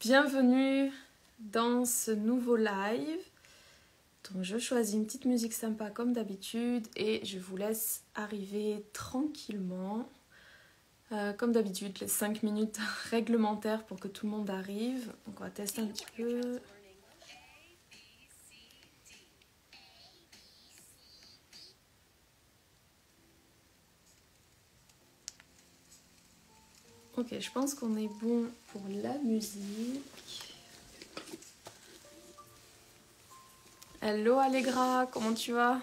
bienvenue dans ce nouveau live. Donc je choisis une petite musique sympa comme d'habitude et je vous laisse arriver tranquillement. Euh, comme d'habitude, les 5 minutes réglementaires pour que tout le monde arrive. Donc on va tester un petit peu. Ok, je pense qu'on est bon pour la musique. Hello Allegra, comment tu vas?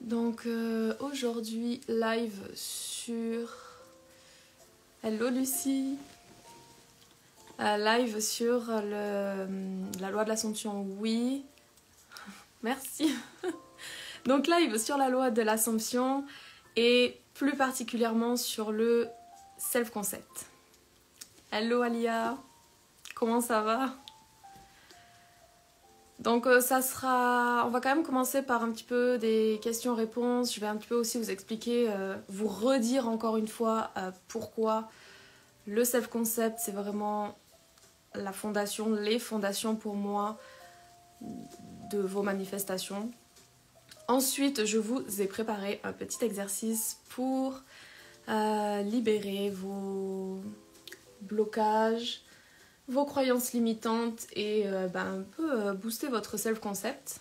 Donc euh, aujourd'hui live sur Hello Lucie? Euh, live sur le, la loi de l'Assomption, oui. Merci. Donc live sur la loi de l'Assomption et plus particulièrement sur le self-concept. Hello Alia, comment ça va? Donc euh, ça sera, on va quand même commencer par un petit peu des questions-réponses. Je vais un petit peu aussi vous expliquer, euh, vous redire encore une fois euh, pourquoi le self-concept c'est vraiment la fondation, les fondations pour moi de vos manifestations. Ensuite, je vous ai préparé un petit exercice pour euh, libérer vos blocages, vos croyances limitantes et euh, ben, un peu euh, booster votre self-concept.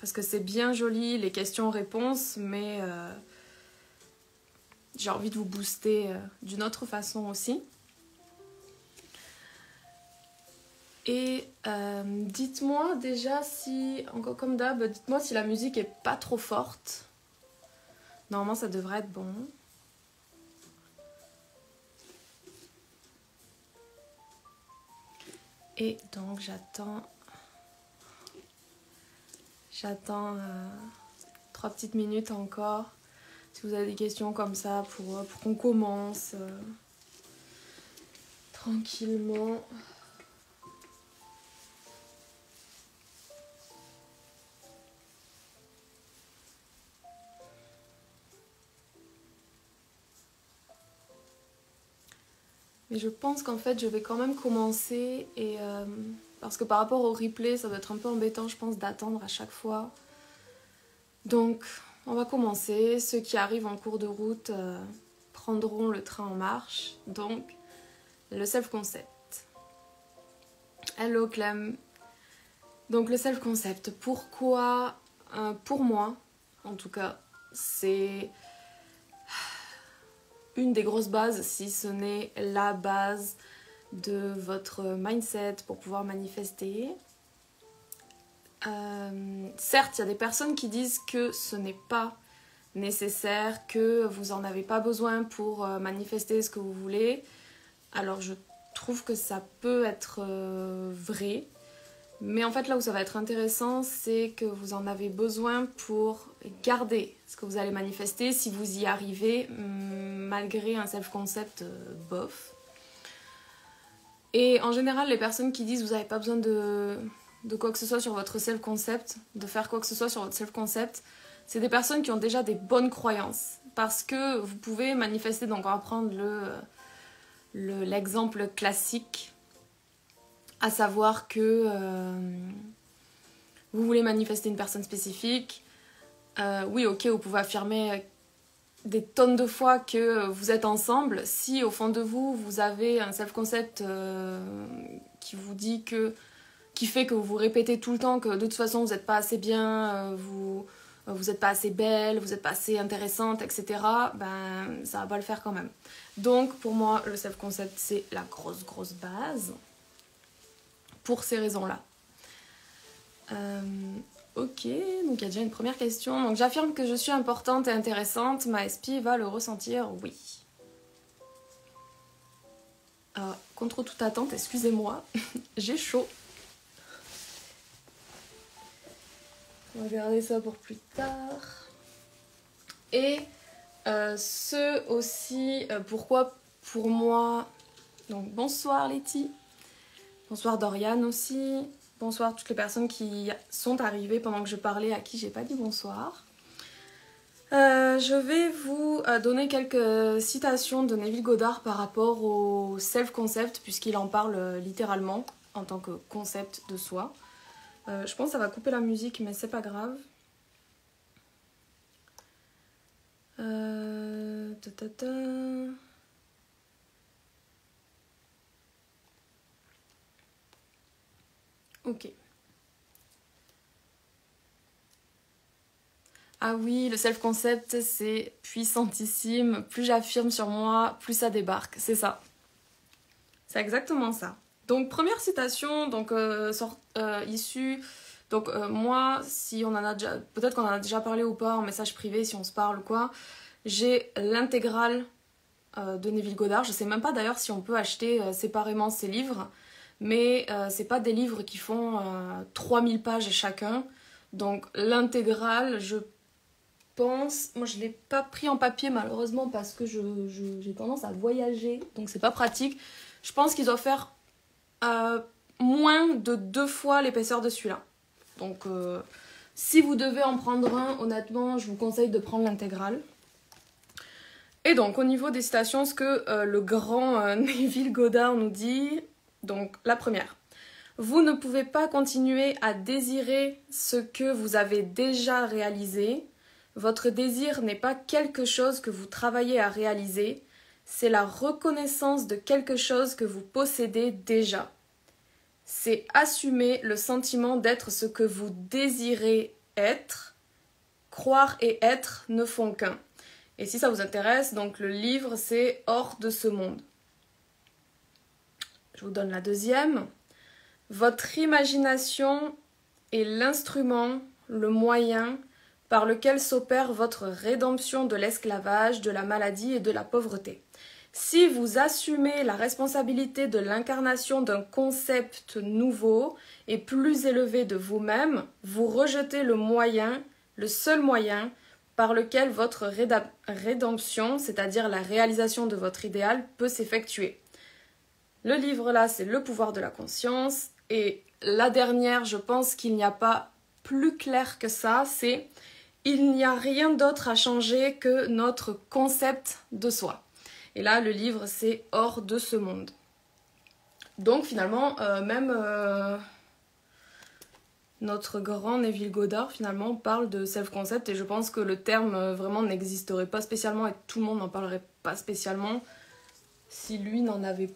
Parce que c'est bien joli les questions-réponses, mais j'ai envie de vous booster d'une autre façon aussi. Et euh, dites-moi déjà si, encore comme d'hab, dites-moi si la musique est pas trop forte. Normalement, ça devrait être bon. Et donc, j'attends. J'attends euh, trois petites minutes encore. Si vous avez des questions comme ça pour, pour qu'on commence euh, tranquillement. Je pense qu'en fait, je vais quand même commencer. Et, euh, parce que par rapport au replay, ça va être un peu embêtant, je pense, d'attendre à chaque fois. Donc, on va commencer. Ceux qui arrivent en cours de route euh, prendront le train en marche. Donc, le self-concept. Hello Clem. Donc, le self-concept. Pourquoi euh, Pour moi, en tout cas, c'est une des grosses bases, si ce n'est la base de votre mindset pour pouvoir manifester. Euh, certes, il y a des personnes qui disent que ce n'est pas nécessaire, que vous n'en avez pas besoin pour euh, manifester ce que vous voulez. Alors je trouve que ça peut être euh, vrai. Mais en fait, là où ça va être intéressant, c'est que vous en avez besoin pour garder ce que vous allez manifester si vous y arrivez, mm, malgré un self-concept euh, bof. Et en général, les personnes qui disent vous n'avez pas besoin de, quoi que ce soit sur votre self-concept, de faire quoi que ce soit sur votre self-concept, c'est des personnes qui ont déjà des bonnes croyances. Parce que vous pouvez manifester, donc on va prendre l'exemple le, classique à savoir que euh, vous voulez manifester une personne spécifique. Euh, oui, ok, vous pouvez affirmer des tonnes de fois que vous êtes ensemble. Si au fond de vous, vous avez un self-concept euh, qui vous dit que. qui fait que vous vous répétez tout le temps que de toute façon vous n'êtes pas assez bien, vous vous n'êtes pas assez belle, vous n'êtes pas assez intéressante, etc., ben ça va pas le faire quand même. Donc pour moi, le self-concept, c'est la grosse, grosse base pour ces raisons-là. Euh, ok, donc il y a déjà une première question. Donc j'affirme que je suis importante et intéressante. Ma SP va le ressentir, oui. Ah, contre toute attente, excusez-moi, j'ai chaud. On va garder ça pour plus tard. Et euh, ce aussi, euh, pourquoi pour moi... Donc bonsoir Letty. Bonsoir Dorian aussi. Bonsoir toutes les personnes qui sont arrivées pendant que je parlais à qui j'ai pas dit bonsoir. Euh, je vais vous euh, donner quelques citations de Neville Goddard par rapport au self-concept, puisqu'il en parle euh, littéralement en tant que concept de soi. je pense que ça va couper la musique, mais c'est pas grave. Ok. Ah oui, le self-concept, c'est puissantissime. Plus j'affirme sur moi, plus ça débarque. C'est ça. C'est exactement ça. Donc, première citation, donc, euh, euh, issue. Donc, euh, moi, si on en a déjà. Peut-être qu'on en a déjà parlé ou pas en message privé, si on se parle ou quoi. J'ai l'intégrale de Neville Goddard. Je sais même pas d'ailleurs si on peut acheter séparément ces livres. Mais c'est pas des livres qui font 3000 pages chacun. Donc, l'intégrale, je pense, moi je l'ai pas pris en papier malheureusement parce que j'ai je, tendance à voyager, donc c'est pas pratique. Je pense qu'ils doivent faire euh, moins de deux fois l'épaisseur de celui-là. Donc euh, si vous devez en prendre un, honnêtement, je vous conseille de prendre l'intégrale. Et donc au niveau des citations, ce que euh, le grand Neville Goddard nous dit, donc la première. Vous ne pouvez pas continuer à désirer ce que vous avez déjà réalisé votre désir n'est pas quelque chose que vous travaillez à réaliser, c'est la reconnaissance de quelque chose que vous possédez déjà. C'est assumer le sentiment d'être ce que vous désirez être. Croire et être ne font qu'un. Et si ça vous intéresse, donc le livre c'est Hors de ce monde. Je vous donne la deuxième. Votre imagination est l'instrument, le moyen, par lequel s'opère votre rédemption de l'esclavage, de la maladie et de la pauvreté. Si vous assumez la responsabilité de l'incarnation d'un concept nouveau et plus élevé de vous-même, vous rejetez le moyen, le seul moyen, par lequel votre rédemption, c'est-à-dire la réalisation de votre idéal, peut s'effectuer. Le livre là, c'est Le pouvoir de la conscience. Et la dernière, je pense qu'il n'y a pas plus clair que ça, c'est il n'y a rien d'autre à changer que notre concept de soi. Et là, le livre, c'est hors de ce monde. Donc finalement, euh, même euh, notre grand Neville Goddard, finalement, parle de self-concept et je pense que le terme euh, vraiment n'existerait pas spécialement et tout le monde n'en parlerait pas spécialement si lui n'en avait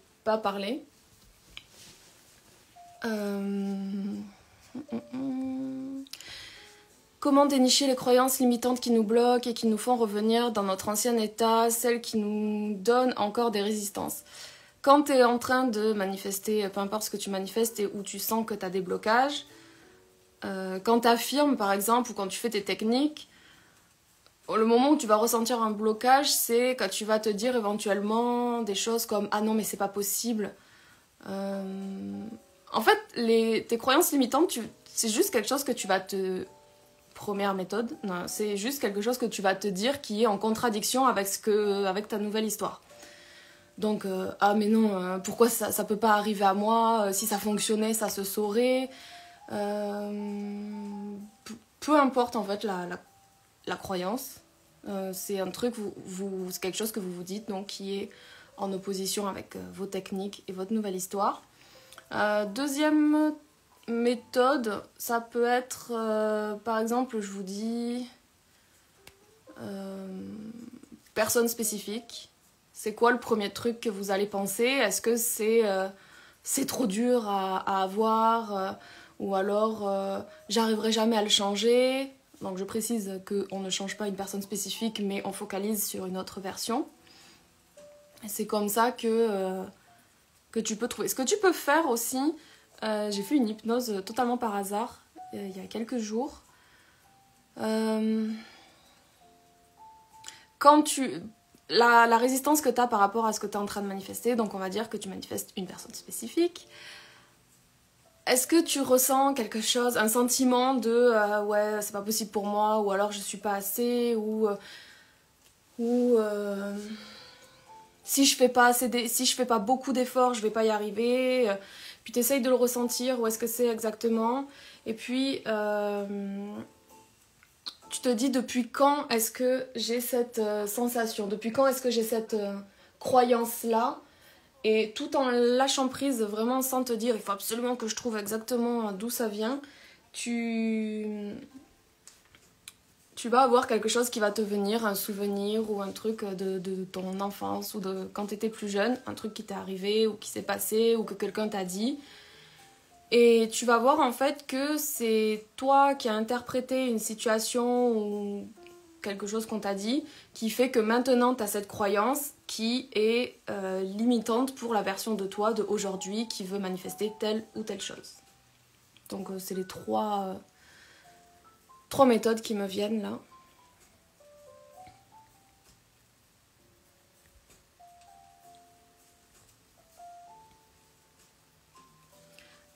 hum, hum. Comment dénicher les croyances limitantes qui nous bloquent et qui nous font revenir dans notre ancien état, celles qui nous donnent encore des résistances? Quand tu es en train de manifester, peu importe ce que tu manifestes et où tu sens que tu as des blocages, euh, quand tu affirmes par exemple ou quand tu fais tes techniques, le moment où tu vas ressentir un blocage, c'est quand tu vas te dire éventuellement des choses comme Ah non, mais c'est pas possible. Euh, en fait, tes croyances limitantes, c'est juste quelque chose que tu vas te première méthode. C'est juste quelque chose que tu vas te dire qui est en contradiction avec, ce que, avec ta nouvelle histoire. Donc, euh, ah mais non, euh, pourquoi ça, ça peut pas arriver à moi? Si ça fonctionnait, ça se saurait. peu importe en fait la, croyance. c'est un truc, vous, quelque chose que vous vous dites, donc qui est en opposition avec vos techniques et votre nouvelle histoire. deuxième méthode, ça peut être, euh, par exemple, je vous dis, euh, personne spécifique. C'est quoi le premier truc que vous allez penser? Est-ce que c'est euh, c'est trop dur à, avoir Ou alors j'arriverai jamais à le changer? Donc je précise qu'on ne change pas une personne spécifique, mais on focalise sur une autre version. C'est comme ça que, que tu peux trouver. Ce que tu peux faire aussi, euh, j'ai fait une hypnose totalement par hasard euh, il y a quelques jours. Euh, quand tu. La, la résistance que tu as par rapport à ce que tu es en train de manifester, donc on va dire que tu manifestes une personne spécifique. Est-ce que tu ressens quelque chose, un sentiment de ouais, c'est pas possible pour moi, ou alors je suis pas assez, ou. ou si je fais pas assez si je fais pas beaucoup d'efforts, je vais pas y arriver puis tu essayes de le ressentir, où est-ce que c'est exactement? Et puis, euh, tu te dis depuis quand est-ce que j'ai cette euh, sensation, depuis quand est-ce que j'ai cette euh, croyance-là, et tout en lâchant prise, vraiment sans te dire il faut absolument que je trouve exactement d'où ça vient, tu tu vas avoir quelque chose qui va te venir, un souvenir ou un truc de, de ton enfance ou de quand tu étais plus jeune, un truc qui t'est arrivé ou qui s'est passé ou que quelqu'un t'a dit. Et tu vas voir en fait que c'est toi qui as interprété une situation ou quelque chose qu'on t'a dit qui fait que maintenant tu as cette croyance qui est euh, limitante pour la version de toi de aujourd'hui qui veut manifester telle ou telle chose. Donc euh, c'est les trois, euh, trois méthodes qui me viennent là.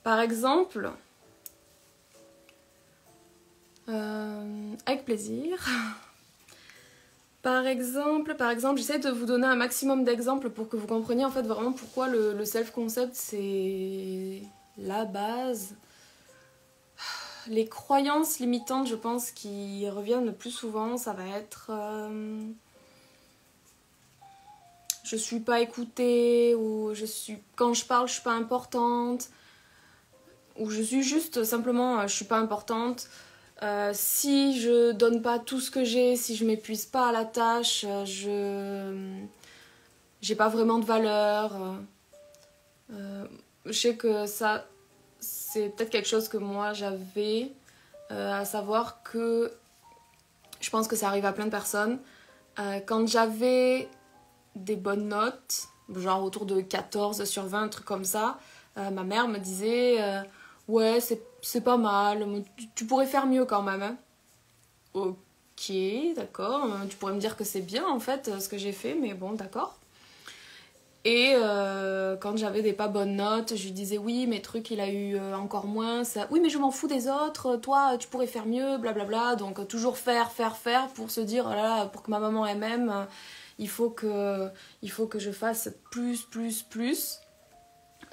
Par exemple, avec plaisir. Par exemple, par exemple, j'essaie de vous donner un maximum d'exemples pour que vous compreniez en fait vraiment pourquoi le, self-concept c'est la base. Les croyances limitantes, je pense, qui reviennent le plus souvent, ça va être euh, je suis pas écoutée ou je suis quand je parle, je suis pas importante où je suis juste simplement, euh, je suis pas importante. Euh, si je donne pas tout ce que j'ai, si je m'épuise pas à la tâche, euh, je j'ai pas vraiment de valeur. je sais que ça, c'est peut-être quelque chose que moi j'avais, à savoir que je pense que ça arrive à plein de personnes. quand j'avais des bonnes notes, genre autour de 14 sur 20, un truc comme ça, ma mère me disait Ouais, c'est pas mal. Tu, pourrais faire mieux quand même. Hein. Ok, d'accord. Tu pourrais me dire que c'est bien en fait ce que j'ai fait, mais bon, d'accord. Et euh, quand j'avais des pas bonnes notes, je lui disais oui, mes trucs il a eu euh, encore moins. Ça... Oui, mais je m'en fous des autres. Toi, tu pourrais faire mieux, blablabla. Donc toujours faire, faire, faire pour se dire oh là, pour que ma maman elle m'aime, il il faut que je fasse plus, plus, plus.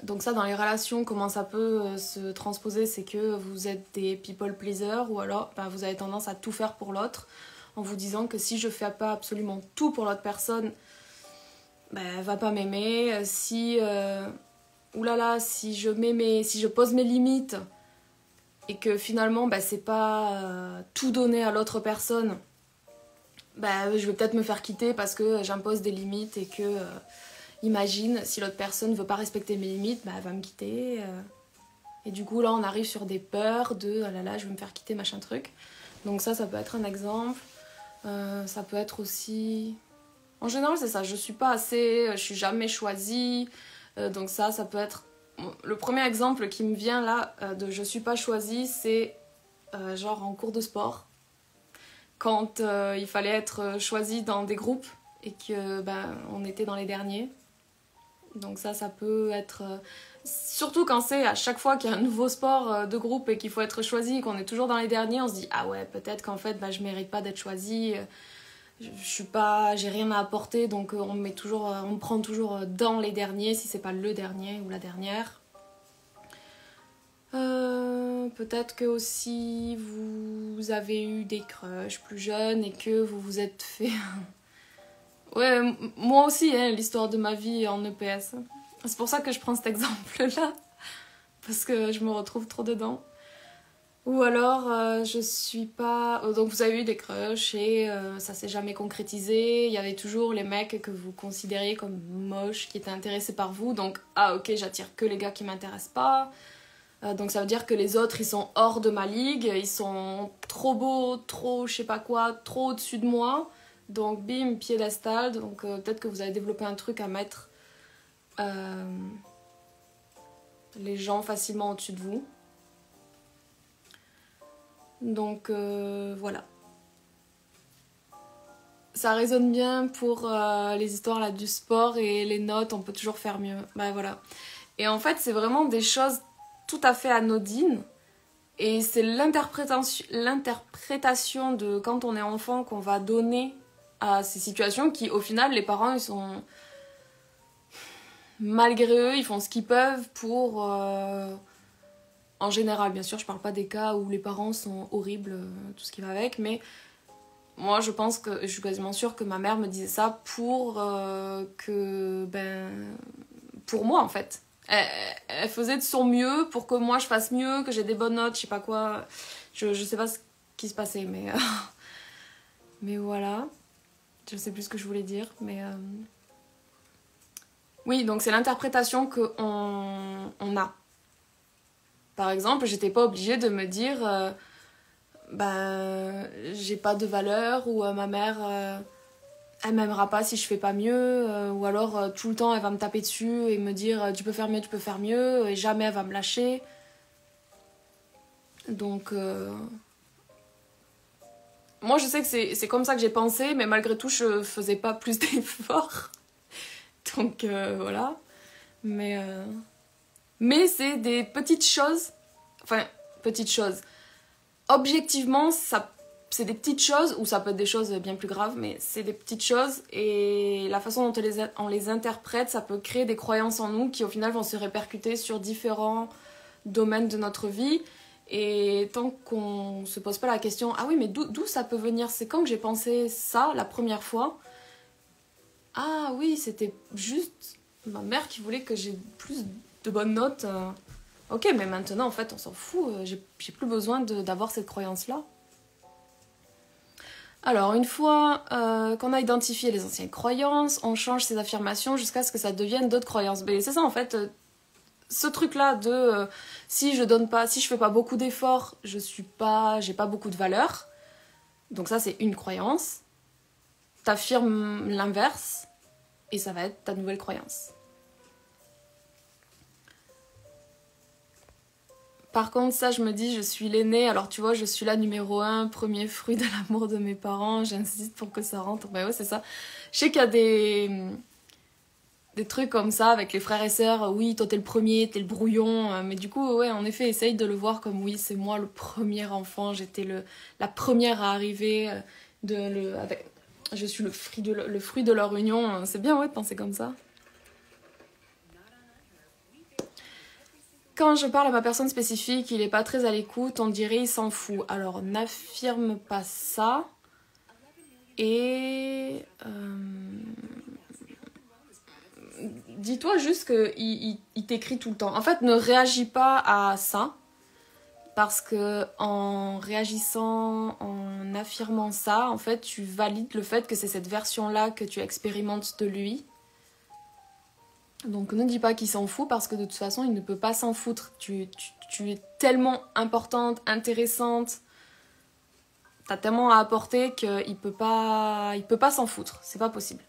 Donc ça, dans les relations, comment ça peut euh, se transposer, c'est que vous êtes des people pleasers ou alors bah, vous avez tendance à tout faire pour l'autre en vous disant que si je fais pas absolument tout pour l'autre personne, bah, elle va pas m'aimer. Si, euh, oulala, si je mets si je pose mes limites et que finalement bah, c'est pas euh, tout donner à l'autre personne, bah, je vais peut-être me faire quitter parce que j'impose des limites et que imagine si l'autre personne ne veut pas respecter mes limites, bah, elle va me quitter. Euh. Et du coup, là, on arrive sur des peurs de oh là là, je vais me faire quitter, machin truc. Donc, ça, ça peut être un exemple. Euh, ça peut être aussi. En général, c'est ça. Je suis pas assez, je suis jamais choisie. Euh, donc, ça, ça peut être. Le premier exemple qui me vient là de je suis pas choisie, c'est genre en cours de sport. Quand il fallait être choisi dans des groupes et que ben, on était dans les derniers. Donc ça, ça peut être... Euh, surtout quand c'est à chaque fois qu'il y a un nouveau sport euh, de groupe et qu'il faut être choisi qu'on est toujours dans les derniers, on se dit ah ouais, peut-être qu'en fait, bah, je mérite pas d'être choisi. Euh, je, suis pas... J'ai rien à apporter, donc on me, met toujours, on me prend toujours dans les derniers si c'est pas le dernier ou la dernière. peut-être que aussi vous avez eu des crushs plus jeunes et que vous vous êtes fait Ouais, moi aussi, hein, l'histoire de ma vie en EPS. C'est pour ça que je prends cet exemple-là. Parce que je me retrouve trop dedans. Ou alors, euh, je suis pas. Euh, donc, vous avez eu des crushs et euh, ça s'est jamais concrétisé. Il y avait toujours les mecs que vous considériez comme moches qui étaient intéressés par vous. Donc, ah, ok, j'attire que les gars qui m'intéressent pas. donc, ça veut dire que les autres, ils sont hors de ma ligue. Ils sont trop beaux, trop je sais pas quoi, trop au-dessus de moi. Donc, bim, piédestal. Donc, euh, peut-être que vous avez développé un truc à mettre euh, les gens facilement au-dessus de vous. Donc, euh, voilà. Ça résonne bien pour les histoires là, du sport et les notes, on peut toujours faire mieux. Bah voilà. Et en fait, c'est vraiment des choses tout à fait anodines. Et c'est l'interprétation de quand on est enfant qu'on va donner à ces situations qui, au final, les parents, ils sont. Malgré eux, ils font ce qu'ils peuvent pour. Euh, en général, bien sûr, je parle pas des cas où les parents sont horribles, euh, tout ce qui va avec, mais moi, je pense que je suis quasiment sûre que ma mère me disait ça pour euh, que. Ben. Pour moi, en fait. Elle, faisait de son mieux pour que moi je fasse mieux, que j'ai des bonnes notes, je sais pas quoi. Je, je sais pas ce qui se passait, mais. mais voilà. Je sais plus ce que je voulais dire, mais. Euh, oui, donc c'est l'interprétation qu'on on a. Par exemple, j'étais pas obligée de me dire. Euh, ben j'ai pas de valeur ou euh, ma mère euh, elle m'aimera pas si je fais pas mieux ou alors tout le temps elle va me taper dessus et me dire tu peux faire mieux tu peux faire mieux et jamais elle va me lâcher donc moi je sais que c'est comme ça que j'ai pensé mais malgré tout je faisais pas plus d'efforts. Donc voilà. Mais mais c'est des petites choses. Enfin petites choses. Objectivement, c'est des petites choses, ou ça peut être des choses bien plus graves, mais c'est des petites choses, et la façon dont on les, on les interprète, ça peut créer des croyances en nous qui au final vont se répercuter sur différents domaines de notre vie. Et tant qu'on se pose pas la question, ah oui, mais d'où ça peut venir? C'est quand que j'ai pensé ça la première fois? Ah oui, c'était juste ma mère qui voulait que j'ai plus de bonnes notes. Euh, Ok, mais maintenant, en fait, on s'en fout. Euh, j'ai plus besoin d'avoir cette croyance-là. Alors, une fois euh, qu'on a identifié les anciennes croyances, on change ces affirmations jusqu'à ce que ça devienne d'autres croyances. Mais c'est ça, en fait, ce truc-là de si je donne pas, si je fais pas beaucoup d'efforts, je suis pas, j'ai pas beaucoup de valeur. Donc ça, c'est une croyance. T'affirmes l'inverse et ça va être ta nouvelle croyance. Par contre, ça, je me dis, je suis l'aînée, alors tu vois, je suis la numéro un, premier fruit de l'amour de mes parents, j'insiste pour que ça rentre. Ben ouais, c'est ça. Je sais qu'il y a des, des trucs comme ça avec les frères et sœurs, oui, toi t'es le premier, t'es le brouillon, euh, mais du coup, ouais, en effet, essaye de le voir comme oui, c'est moi le premier enfant, j'étais le, la première à arriver, euh, de le, avec, je suis le fruit de, le fruit de leur union, c'est bien, ouais, de penser comme ça. Quand je parle à ma personne spécifique, il n'est pas très à l'écoute, on dirait il s'en fout. Alors n'affirme pas ça. Et euh, dis-toi juste qu'il il, t'écrit tout le temps. En fait, ne réagis pas à ça. Parce que en réagissant, en affirmant ça, en fait, tu valides le fait que c'est cette version-là que tu expérimentes de lui donc ne dis pas qu'il s'en fout parce que de toute façon il ne peut pas s'en foutre. Tu, es tellement importante, intéressante, t'as tellement à apporter qu'il peut pas, il peut pas s'en foutre. C'est pas possible.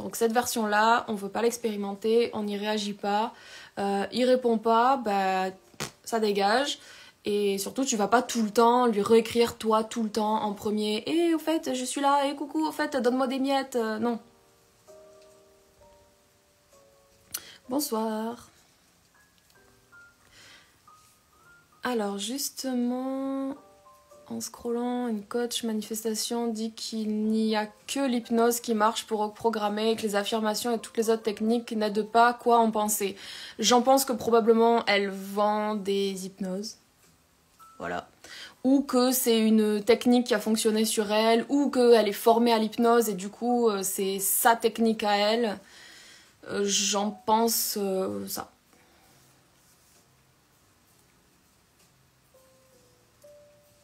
Donc cette version-là, on veut pas l'expérimenter, on n'y réagit pas, euh, il répond pas, bah ça dégage. Et surtout, tu vas pas tout le temps lui réécrire toi tout le temps en premier. Et eh, au fait, je suis là. Et eh, coucou, au fait, donne-moi des miettes. Euh, non, Bonsoir. Alors justement, en scrollant, une coach manifestation dit qu'il n'y a que l'hypnose qui marche pour reprogrammer, que les affirmations et toutes les autres techniques n'aident pas quoi en penser. J'en pense que probablement elle vend des hypnoses. Voilà. Ou que c'est une technique qui a fonctionné sur elle, ou qu'elle est formée à l'hypnose et du coup euh, c'est sa technique à elle. Euh, j'en pense euh, ça.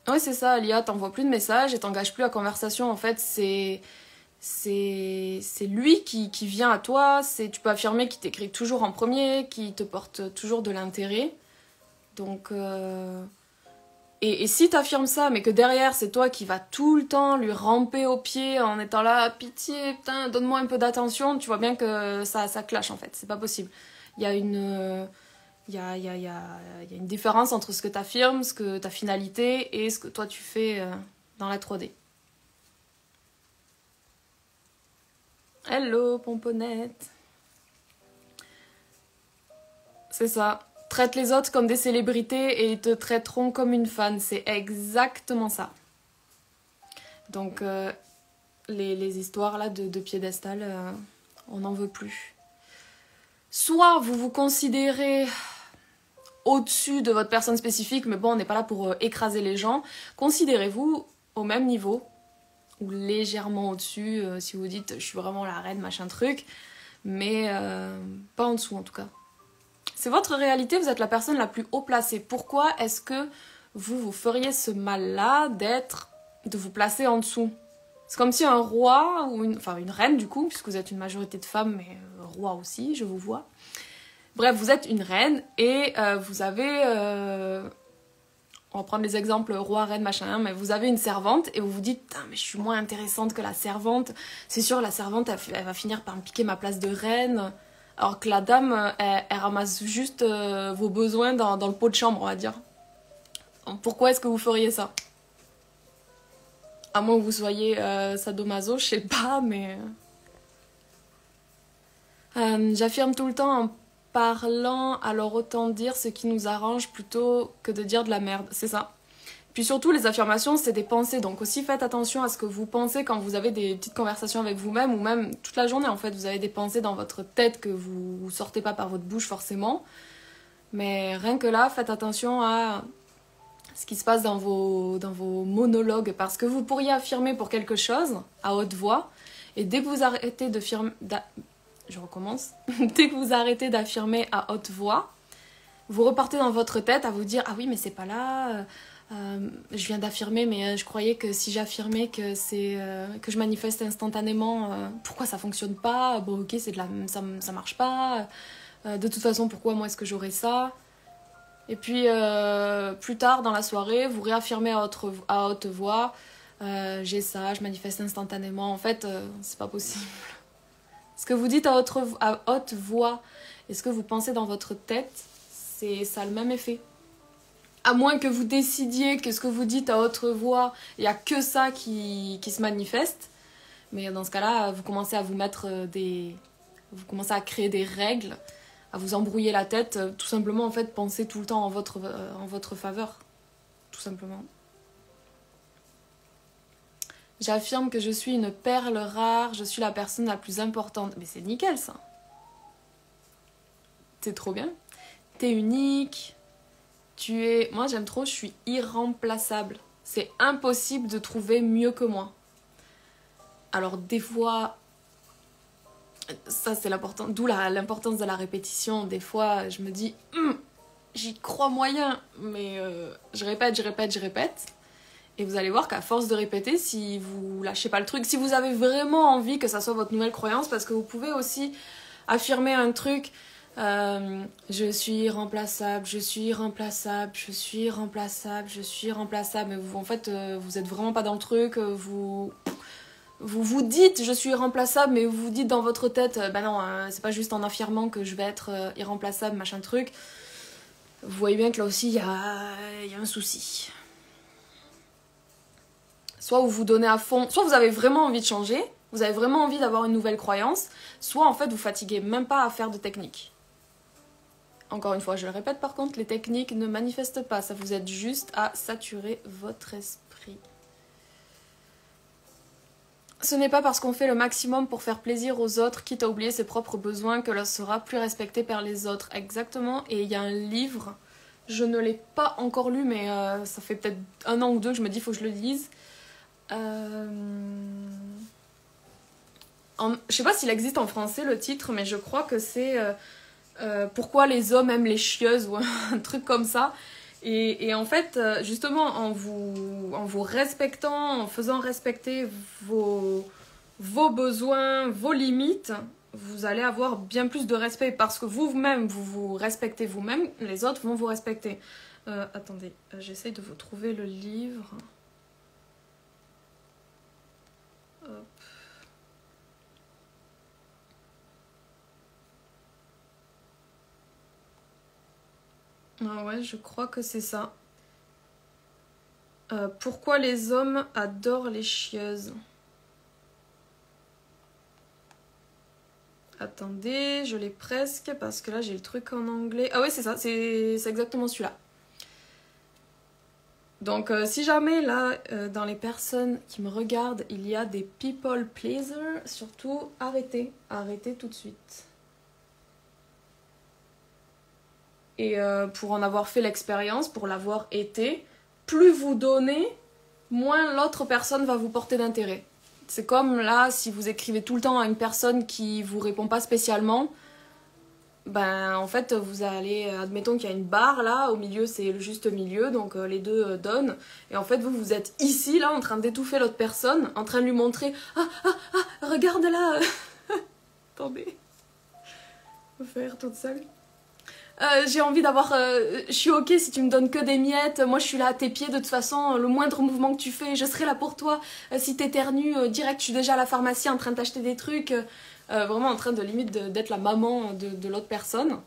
Oui, c'est ça, Lia, t'envoies plus de messages et t'engages plus la conversation. En fait, c'est. C'est lui qui, qui, vient à toi, c'est tu peux affirmer qu'il t'écrit toujours en premier, qu'il te porte toujours de l'intérêt. Donc, euh, et, si t'affirmes ça, mais que derrière c'est toi qui vas tout le temps lui ramper au pied en étant là, pitié, putain, donne-moi un peu d'attention, tu vois bien que ça, ça clash en fait, c'est pas possible. Il y a une. Il y a, y, a, une différence entre ce que tu affirmes, ce que ta finalité et ce que toi tu fais euh, dans la 3D. Hello, pomponnette. C'est ça traite les autres comme des célébrités et ils te traiteront comme une fan. C'est exactement ça. Donc, euh, les, histoires là de, piédestal, euh, on n'en veut plus. Soit vous vous considérez au-dessus de votre personne spécifique, mais bon, on n'est pas là pour euh, écraser les gens. Considérez-vous au même niveau ou légèrement au-dessus si vous dites je suis vraiment la reine, machin truc, mais pas en dessous en tout cas. C'est votre réalité, vous êtes la personne la plus haut placée. Pourquoi est-ce que vous vous feriez ce mal-là d'être, de vous placer en dessous? C'est comme si un roi, ou enfin une reine du coup, puisque vous êtes une majorité de femmes, mais roi aussi, je vous vois. Bref, vous êtes une reine et euh, vous avez... Euh, on va prendre les exemples roi, reine, machin, mais vous avez une servante et vous vous dites, mais je suis moins intéressante que la servante. C'est sûr, la servante, elle, va finir par me piquer ma place de reine. Alors que la dame, elle, ramasse juste euh, vos besoins dans, le pot de chambre, on va dire. Pourquoi est-ce que vous feriez ça? À moins que vous soyez sadomaso, je sais pas, mais... J'affirme tout le temps parlant, alors autant dire ce qui nous arrange plutôt que de dire de la merde, c'est ça. Puis surtout, les affirmations, c'est des pensées, donc aussi faites attention à ce que vous pensez quand vous avez des petites conversations avec vous-même, ou même toute la journée en fait, vous avez des pensées dans votre tête que vous sortez pas par votre bouche forcément. Mais rien que là, faites attention à ce qui se passe dans vos, dans vos monologues, parce que vous pourriez affirmer pour quelque chose à haute voix, et dès que vous arrêtez de, je recommence, dès que vous arrêtez d'affirmer à haute voix, vous repartez dans votre tête à vous dire ah oui mais c'est pas là, euh, euh, je viens d'affirmer mais euh, je croyais que si j'affirmais que c'est que je manifeste instantanément, pourquoi ça fonctionne pas? Bon ok c'est de la ça, ça marche pas. de toute façon pourquoi moi est-ce que j'aurais ça? Et puis plus tard dans la soirée vous réaffirmez à haute, à haute voix j'ai ça, je manifeste instantanément. En fait c'est pas possible. Ce que vous dites à haute, à haute voix et ce que vous pensez dans votre tête, c'est ça a le même effet. À moins que vous décidiez que ce que vous dites à haute voix, il n'y a que ça qui, qui se manifeste. Mais dans ce cas-là, vous commencez à vous mettre euh, des. Vous commencez à créer des règles, à vous embrouiller la tête. Euh, tout simplement, en fait, pensez tout le temps en votre, euh, en votre faveur. Tout simplement. J'affirme que je suis une perle rare, je suis la personne la plus importante. Mais c'est nickel ça. C'est trop bien. T'es unique. Tu es. Moi j'aime trop, je suis irremplaçable. C'est impossible de trouver mieux que moi. Alors des fois. Ça c'est l'important. D'où l'importance de la répétition. Des fois je me dis. Hum, j'y crois moyen. Mais euh, je répète, je répète, je répète. Et vous allez voir qu'à force de répéter, si vous lâchez pas le truc, si vous avez vraiment envie que ça soit votre nouvelle croyance, parce que vous pouvez aussi affirmer un truc, euh, je suis irremplaçable, je suis irremplaçable, je suis irremplaçable, je suis irremplaçable, mais vous, en fait, euh, vous êtes vraiment pas dans le truc, euh, vous vous dites je suis irremplaçable, mais vous vous dites dans votre tête, bah non, c'est pas juste en affirmant que je vais être irremplaçable, machin truc. Vous voyez bien que là aussi, il y a un souci. Soit vous vous donnez à fond, soit vous avez vraiment envie de changer, vous avez vraiment envie d'avoir une nouvelle croyance, soit en fait vous fatiguez même pas à faire de techniques. Encore une fois, je le répète par contre, les techniques ne manifestent pas, ça vous aide juste à saturer votre esprit. Ce n'est pas parce qu'on fait le maximum pour faire plaisir aux autres, quitte à oublier ses propres besoins, que l'on sera plus respecté par les autres. Exactement. Et il y a un livre, je ne l'ai pas encore lu, mais euh, ça fait peut-être un an ou deux que je me dis, faut que je le lise. Euh... En... Je sais pas s'il existe en français le titre, mais je crois que c'est euh, euh, Pourquoi les hommes aiment les chieuses ou un truc comme ça. Et, en fait, euh, justement, en vous, respectant, en faisant respecter vos, vos besoins, vos limites, vous allez avoir bien plus de respect parce que vous-même, vous vous respectez vous-même, les autres vont vous respecter. attendez, j'essaye de vous trouver le livre. Ah ouais, je crois que c'est ça. Euh, pourquoi les hommes adorent les chieuses? Attendez, je l'ai presque parce que là j'ai le truc en anglais. Ah oui, c'est ça, c'est exactement celui-là. Donc euh, si jamais là, euh, dans les personnes qui me regardent, il y a des people pleasers, surtout arrêtez, arrêtez tout de suite. Et euh, pour en avoir fait l'expérience, pour l'avoir été, plus vous donnez, moins l'autre personne va vous porter d'intérêt. C'est comme là, si vous écrivez tout le temps à une personne qui vous répond pas spécialement, ben en fait vous allez, admettons qu'il y a une barre là, au milieu c'est le juste milieu, donc euh, les deux euh, donnent, et en fait vous vous êtes ici là en train d'étouffer l'autre personne, en train de lui montrer ah ah ah regarde là, attendez, vais faire toute seule. Euh, j'ai envie d'avoir. Euh, je suis ok si tu me donnes que des miettes. Moi, je suis là à tes pieds. De toute façon, le moindre mouvement que tu fais, je serai là pour toi. Euh, si t'éternues, direct, je suis déjà à la pharmacie en train de t'acheter des trucs. Vraiment en train de limite d'être la maman de, l'autre personne.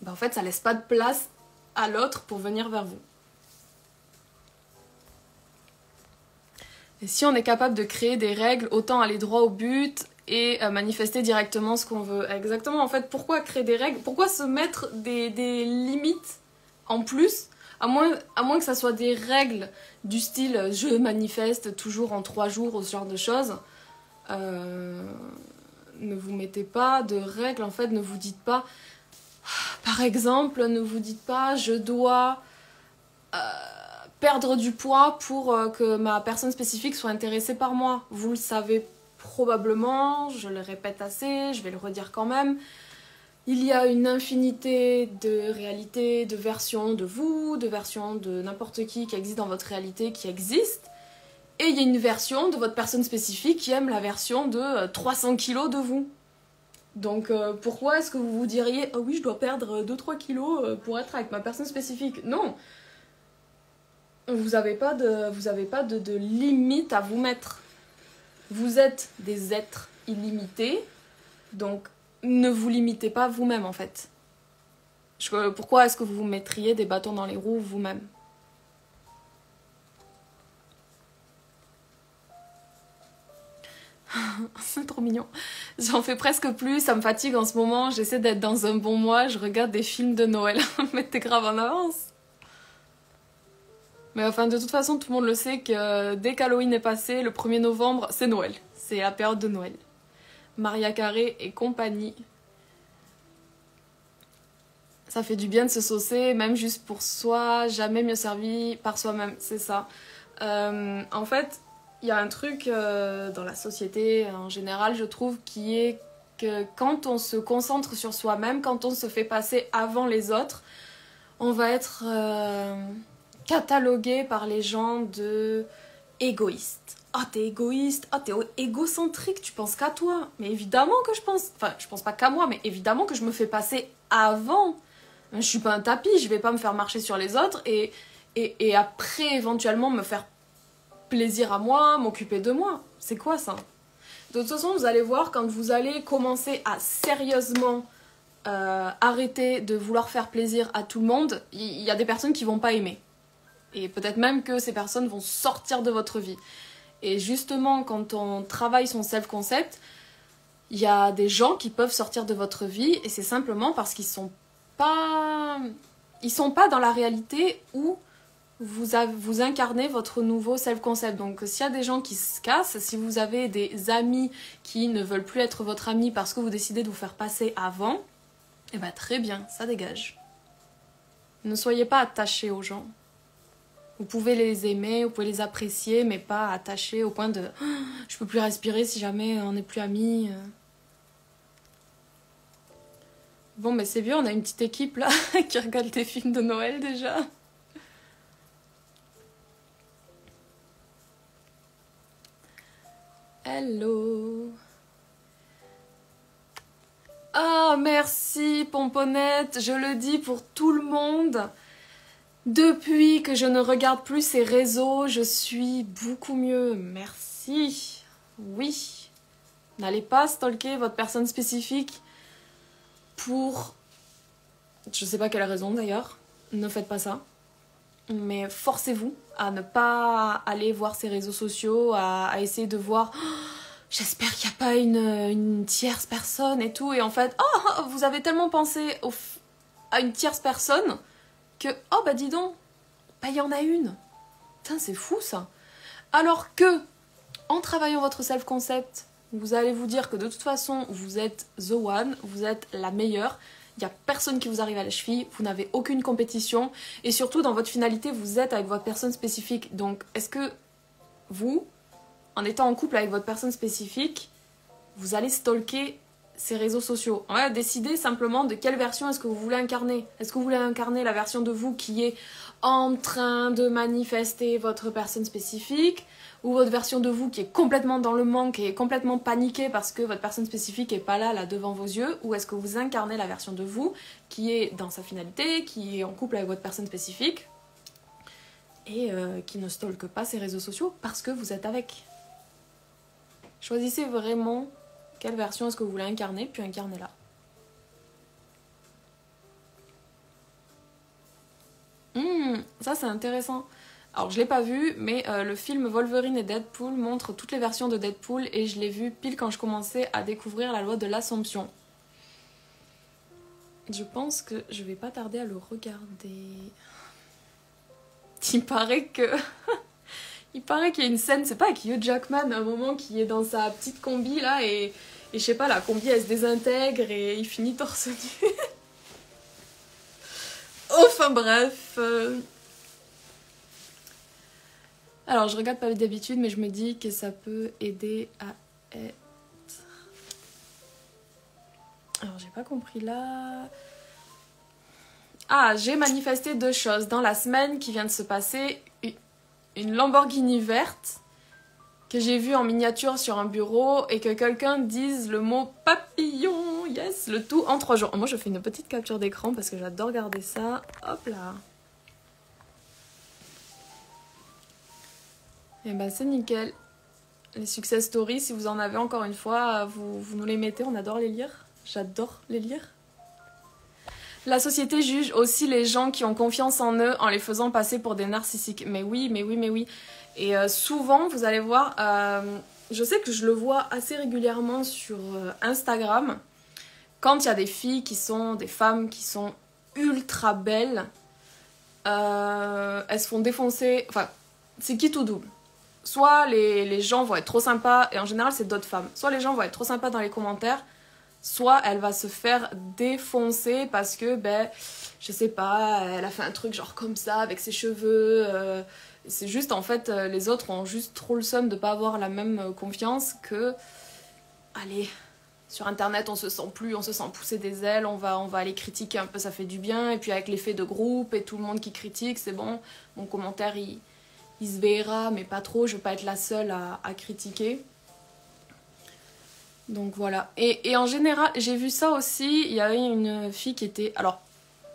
Ben, en fait, ça laisse pas de place à l'autre pour venir vers vous. Et si on est capable de créer des règles, autant aller droit au but et euh, manifester directement ce qu'on veut. Exactement, en fait, pourquoi créer des règles? Pourquoi se mettre des, limites en plus? À moins, à moins que ça soit des règles du style euh, je manifeste toujours en trois jours ou ce genre de choses. Euh, ne vous mettez pas de règles, en fait, ne vous dites pas. Par exemple, ne vous dites pas je dois perdre du poids pour que ma personne spécifique soit intéressée par moi. Vous le savez probablement, je le répète assez, je vais le redire quand même, il y a une infinité de réalités, de versions de vous, de versions de n'importe qui qui existe dans votre réalité, qui existe. Et il y a une version de votre personne spécifique qui aime la version de 300 euh, kilos de vous. Donc euh, pourquoi est-ce que vous vous diriez « Oh oui, je dois perdre 2-3 kilos euh, pour être avec ma personne spécifique ?» Non Vous n'avez pas, de, vous avez pas de limite à vous mettre. Vous êtes des êtres illimités, donc ne vous limitez pas vous-même en fait. pourquoi est-ce que vous vous mettriez des bâtons dans les roues vous-même? C'est trop mignon. J'en fais presque plus, ça me fatigue en ce moment. J'essaie d'être dans un bon mois, je regarde des films de Noël. Mais t'es grave en avance. Mais enfin, de toute façon, tout le monde le sait que dès qu'Halloween est passé, le 1er novembre, c'est Noël. C'est la période de Noël. Maria Carré et compagnie. Ça fait du bien de se saucer, même juste pour soi, jamais mieux servi par soi-même, c'est ça. Euh, en fait, il y a un truc euh, dans la société en général, je trouve, qui est que quand on se concentre sur soi-même, quand on se fait passer avant les autres, on va être... Euh, catalogué par les gens de égoïste. Oh, t'es égoïste, oh, t'es égocentrique, tu penses qu'à toi. Mais évidemment que je pense, enfin, je pense pas qu'à moi, mais évidemment que je me fais passer avant. Je suis pas un tapis, je vais pas me faire marcher sur les autres et, et, et après éventuellement me faire plaisir à moi, m'occuper de moi. C'est quoi ça? De toute façon, vous allez voir quand vous allez commencer à sérieusement euh, arrêter de vouloir faire plaisir à tout le monde, il y, y a des personnes qui vont pas aimer. Et peut-être même que ces personnes vont sortir de votre vie. Et justement, quand on travaille son self-concept, il y a des gens qui peuvent sortir de votre vie et c'est simplement parce qu'ils sont pas ils sont pas dans la réalité où vous, incarnez votre nouveau self-concept. Donc s'il y a des gens qui se cassent, si vous avez des amis qui ne veulent plus être votre ami parce que vous décidez de vous faire passer avant, eh ben très bien, ça dégage. Ne soyez pas attachés aux gens. Vous pouvez les aimer, vous pouvez les apprécier, mais pas attacher au point de je peux plus respirer si jamais on n'est plus amis. Bon, mais c'est bien, on a une petite équipe là qui regarde des films de Noël déjà. Hello. Ah, merci, Pomponnette. Je le dis pour tout le monde. Depuis que je ne regarde plus ces réseaux, je suis beaucoup mieux. Merci. Oui. N'allez pas stalker votre personne spécifique pour... Je sais pas quelle raison d'ailleurs. Ne faites pas ça. Mais forcez-vous à ne pas aller voir ces réseaux sociaux, à, essayer de voir... J'espère qu'il n'y a pas une, tierce personne et tout. Et en fait, oh, vous avez tellement pensé à une tierce personne que oh bah dis donc, bah il y en a une. Putain, c'est fou ça. Alors que en travaillant votre self-concept, vous allez vous dire que de toute façon, vous êtes the one, vous êtes la meilleure. A personne qui vous arrive à la cheville, vous n'avez aucune compétition, et surtout dans votre finalité, vous êtes avec votre personne spécifique. Donc, est-ce que vous, en étant en couple avec votre personne spécifique, vous allez stalker ces réseaux sociaux On va décider simplement de quelle version est-ce que vous voulez incarner. Est-ce que vous voulez incarner la version de vous qui est en train de manifester votre personne spécifique ou votre version de vous qui est complètement dans le manque et complètement paniquée parce que votre personne spécifique est pas là, là devant vos yeux, ou est-ce que vous incarnez la version de vous qui est dans sa finalité, qui est en couple avec votre personne spécifique et euh, qui ne stalke pas ses réseaux sociaux parce que vous êtes avec? Choisissez vraiment quelle version est-ce que vous voulez incarner, puis incarnez-la. Hum, ça c'est intéressant. Alors je l'ai pas vu, mais euh, le film Wolverine et Deadpool montre toutes les versions de Deadpool et je l'ai vu pile quand je commençais à découvrir la loi de l'Assomption. Je pense que je vais pas tarder à le regarder. Il paraît que. Il paraît qu'il y a une scène, c'est pas avec Hugh Jackman à un moment qui est dans sa petite combi là et, et je sais pas, la combi elle se désintègre et il finit torse nu. enfin bref. Euh, alors, je regarde pas d'habitude, mais je me dis que ça peut aider à être. Alors, j'ai pas compris là. Ah, j'ai manifesté deux choses. Dans la semaine qui vient de se passer, une Lamborghini verte que j'ai vue en miniature sur un bureau et que quelqu'un dise le mot papillon. Yes, le tout en trois jours. Moi, je fais une petite capture d'écran parce que j'adore regarder ça. Hop là. Et eh ben c'est nickel. Les success stories, si vous en avez encore une fois, vous, vous nous les mettez, on adore les lire. J'adore les lire. La société juge aussi les gens qui ont confiance en eux en les faisant passer pour des narcissiques. Mais oui, mais oui, mais oui. Et euh, souvent, vous allez voir, euh, je sais que je le vois assez régulièrement sur euh, Instagram, quand il y a des filles qui sont, des femmes qui sont ultra belles, elles se font défoncer. Enfin, c'est qui tout double soit les, gens vont être trop sympas, et en général c'est d'autres femmes, soit les gens vont être trop sympas dans les commentaires, soit elle va se faire défoncer parce que, ben, je sais pas, elle a fait un truc genre comme ça avec ses cheveux. C'est juste en fait, euh, les autres ont juste trop le somme de pas avoir la même euh, confiance que. Allez, sur internet on se sent plus, on se sent pousser des ailes, on va, on va aller critiquer un peu, ça fait du bien, et puis avec l'effet de groupe et tout le monde qui critique, c'est bon, mon commentaire il il se verra, mais pas trop. Je veux pas être la seule à, critiquer. Donc voilà. Et, en général, j'ai vu ça aussi. Il y avait une fille qui était. Alors,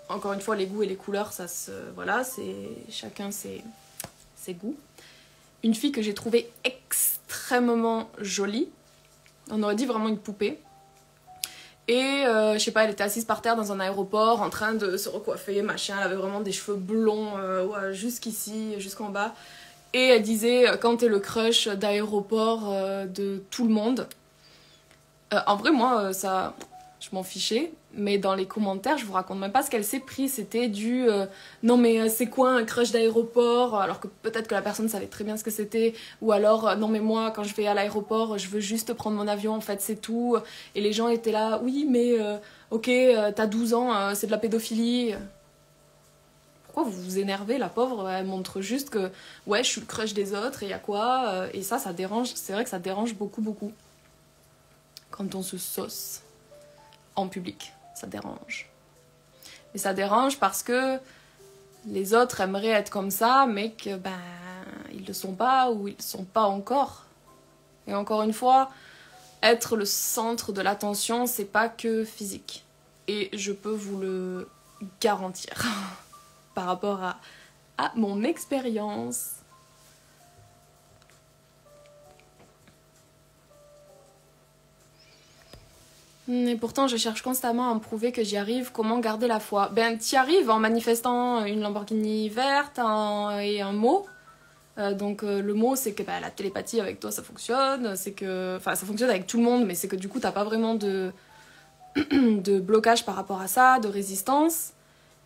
encore une fois, les goûts et les couleurs, ça se. Voilà, c'est. Chacun ses, ses goûts. Une fille que j'ai trouvée extrêmement jolie. On aurait dit vraiment une poupée. Et euh, je sais pas, elle était assise par terre dans un aéroport en train de se recoiffer, machin. Elle avait vraiment des cheveux blonds euh, jusqu'ici, jusqu'en bas. Et elle disait, euh, quand t'es le crush d'aéroport de tout le monde? En vrai, moi, ça, je m'en fichais. Mais dans les commentaires, je vous raconte même pas ce qu'elle s'est pris. C'était du non, mais c'est quoi un crush d'aéroport? Alors que peut-être que la personne savait très bien ce que c'était. Ou alors, non, mais moi, quand je vais à l'aéroport, je veux juste prendre mon avion, en fait, c'est tout. Et les gens étaient là, oui, mais ok, t'as 12 ans, c'est de la pédophilie vous vous énervez? La pauvre, elle montre juste que ouais, je suis le crush des autres et y a quoi euh, Et ça, ça dérange. C'est vrai que ça dérange beaucoup, beaucoup. Quand on se sauce en public, ça dérange. Et ça dérange parce que les autres aimeraient être comme ça, mais que ben ils le sont pas ou ils le sont pas encore. Et encore une fois, être le centre de l'attention, c'est pas que physique. Et je peux vous le garantir. par rapport à, à mon expérience. Mais pourtant, je cherche constamment à me prouver que j'y arrive. Comment garder la foi? Ben, t'y arrives en manifestant une Lamborghini verte et un mot. Euh, donc euh, le mot, c'est que ben, la télépathie avec toi, ça fonctionne. C'est que, enfin, ça fonctionne avec tout le monde, mais c'est que du coup, t'as pas vraiment de blocage par rapport à ça, de résistance.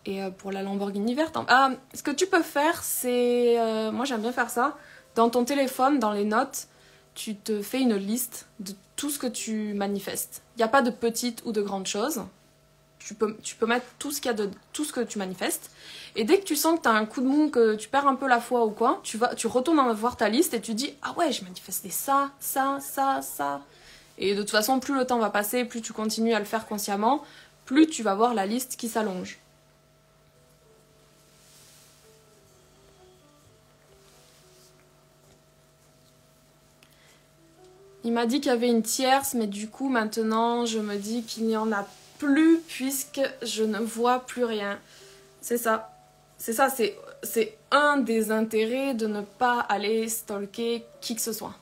Et euh, pour la Lamborghini verte, ah, ce que tu peux faire, c'est. Moi, j'aime bien faire ça. Dans ton téléphone, dans les notes, tu te fais une liste de tout ce que tu manifestes. Il n'y a pas de petites ou de grandes choses. tu peux, tu peux mettre tout ce qu'il y a de tout ce que tu manifestes. Et dès que tu sens que tu as un coup de mou, que tu perds un peu la foi ou quoi, tu, vas, tu retournes voir ta liste et tu dis Ah ouais, j'ai manifesté ça, ça, ça, ça. Et de toute façon, plus le temps va passer, plus tu continues à le faire consciemment, plus tu vas voir la liste qui s'allonge. Il m'a dit qu'il y avait une tierce, mais du coup maintenant je me dis qu'il n'y en a plus puisque je ne vois plus rien. C'est ça. C'est ça, c'est, un des intérêts de ne pas aller stalker qui que ce soit.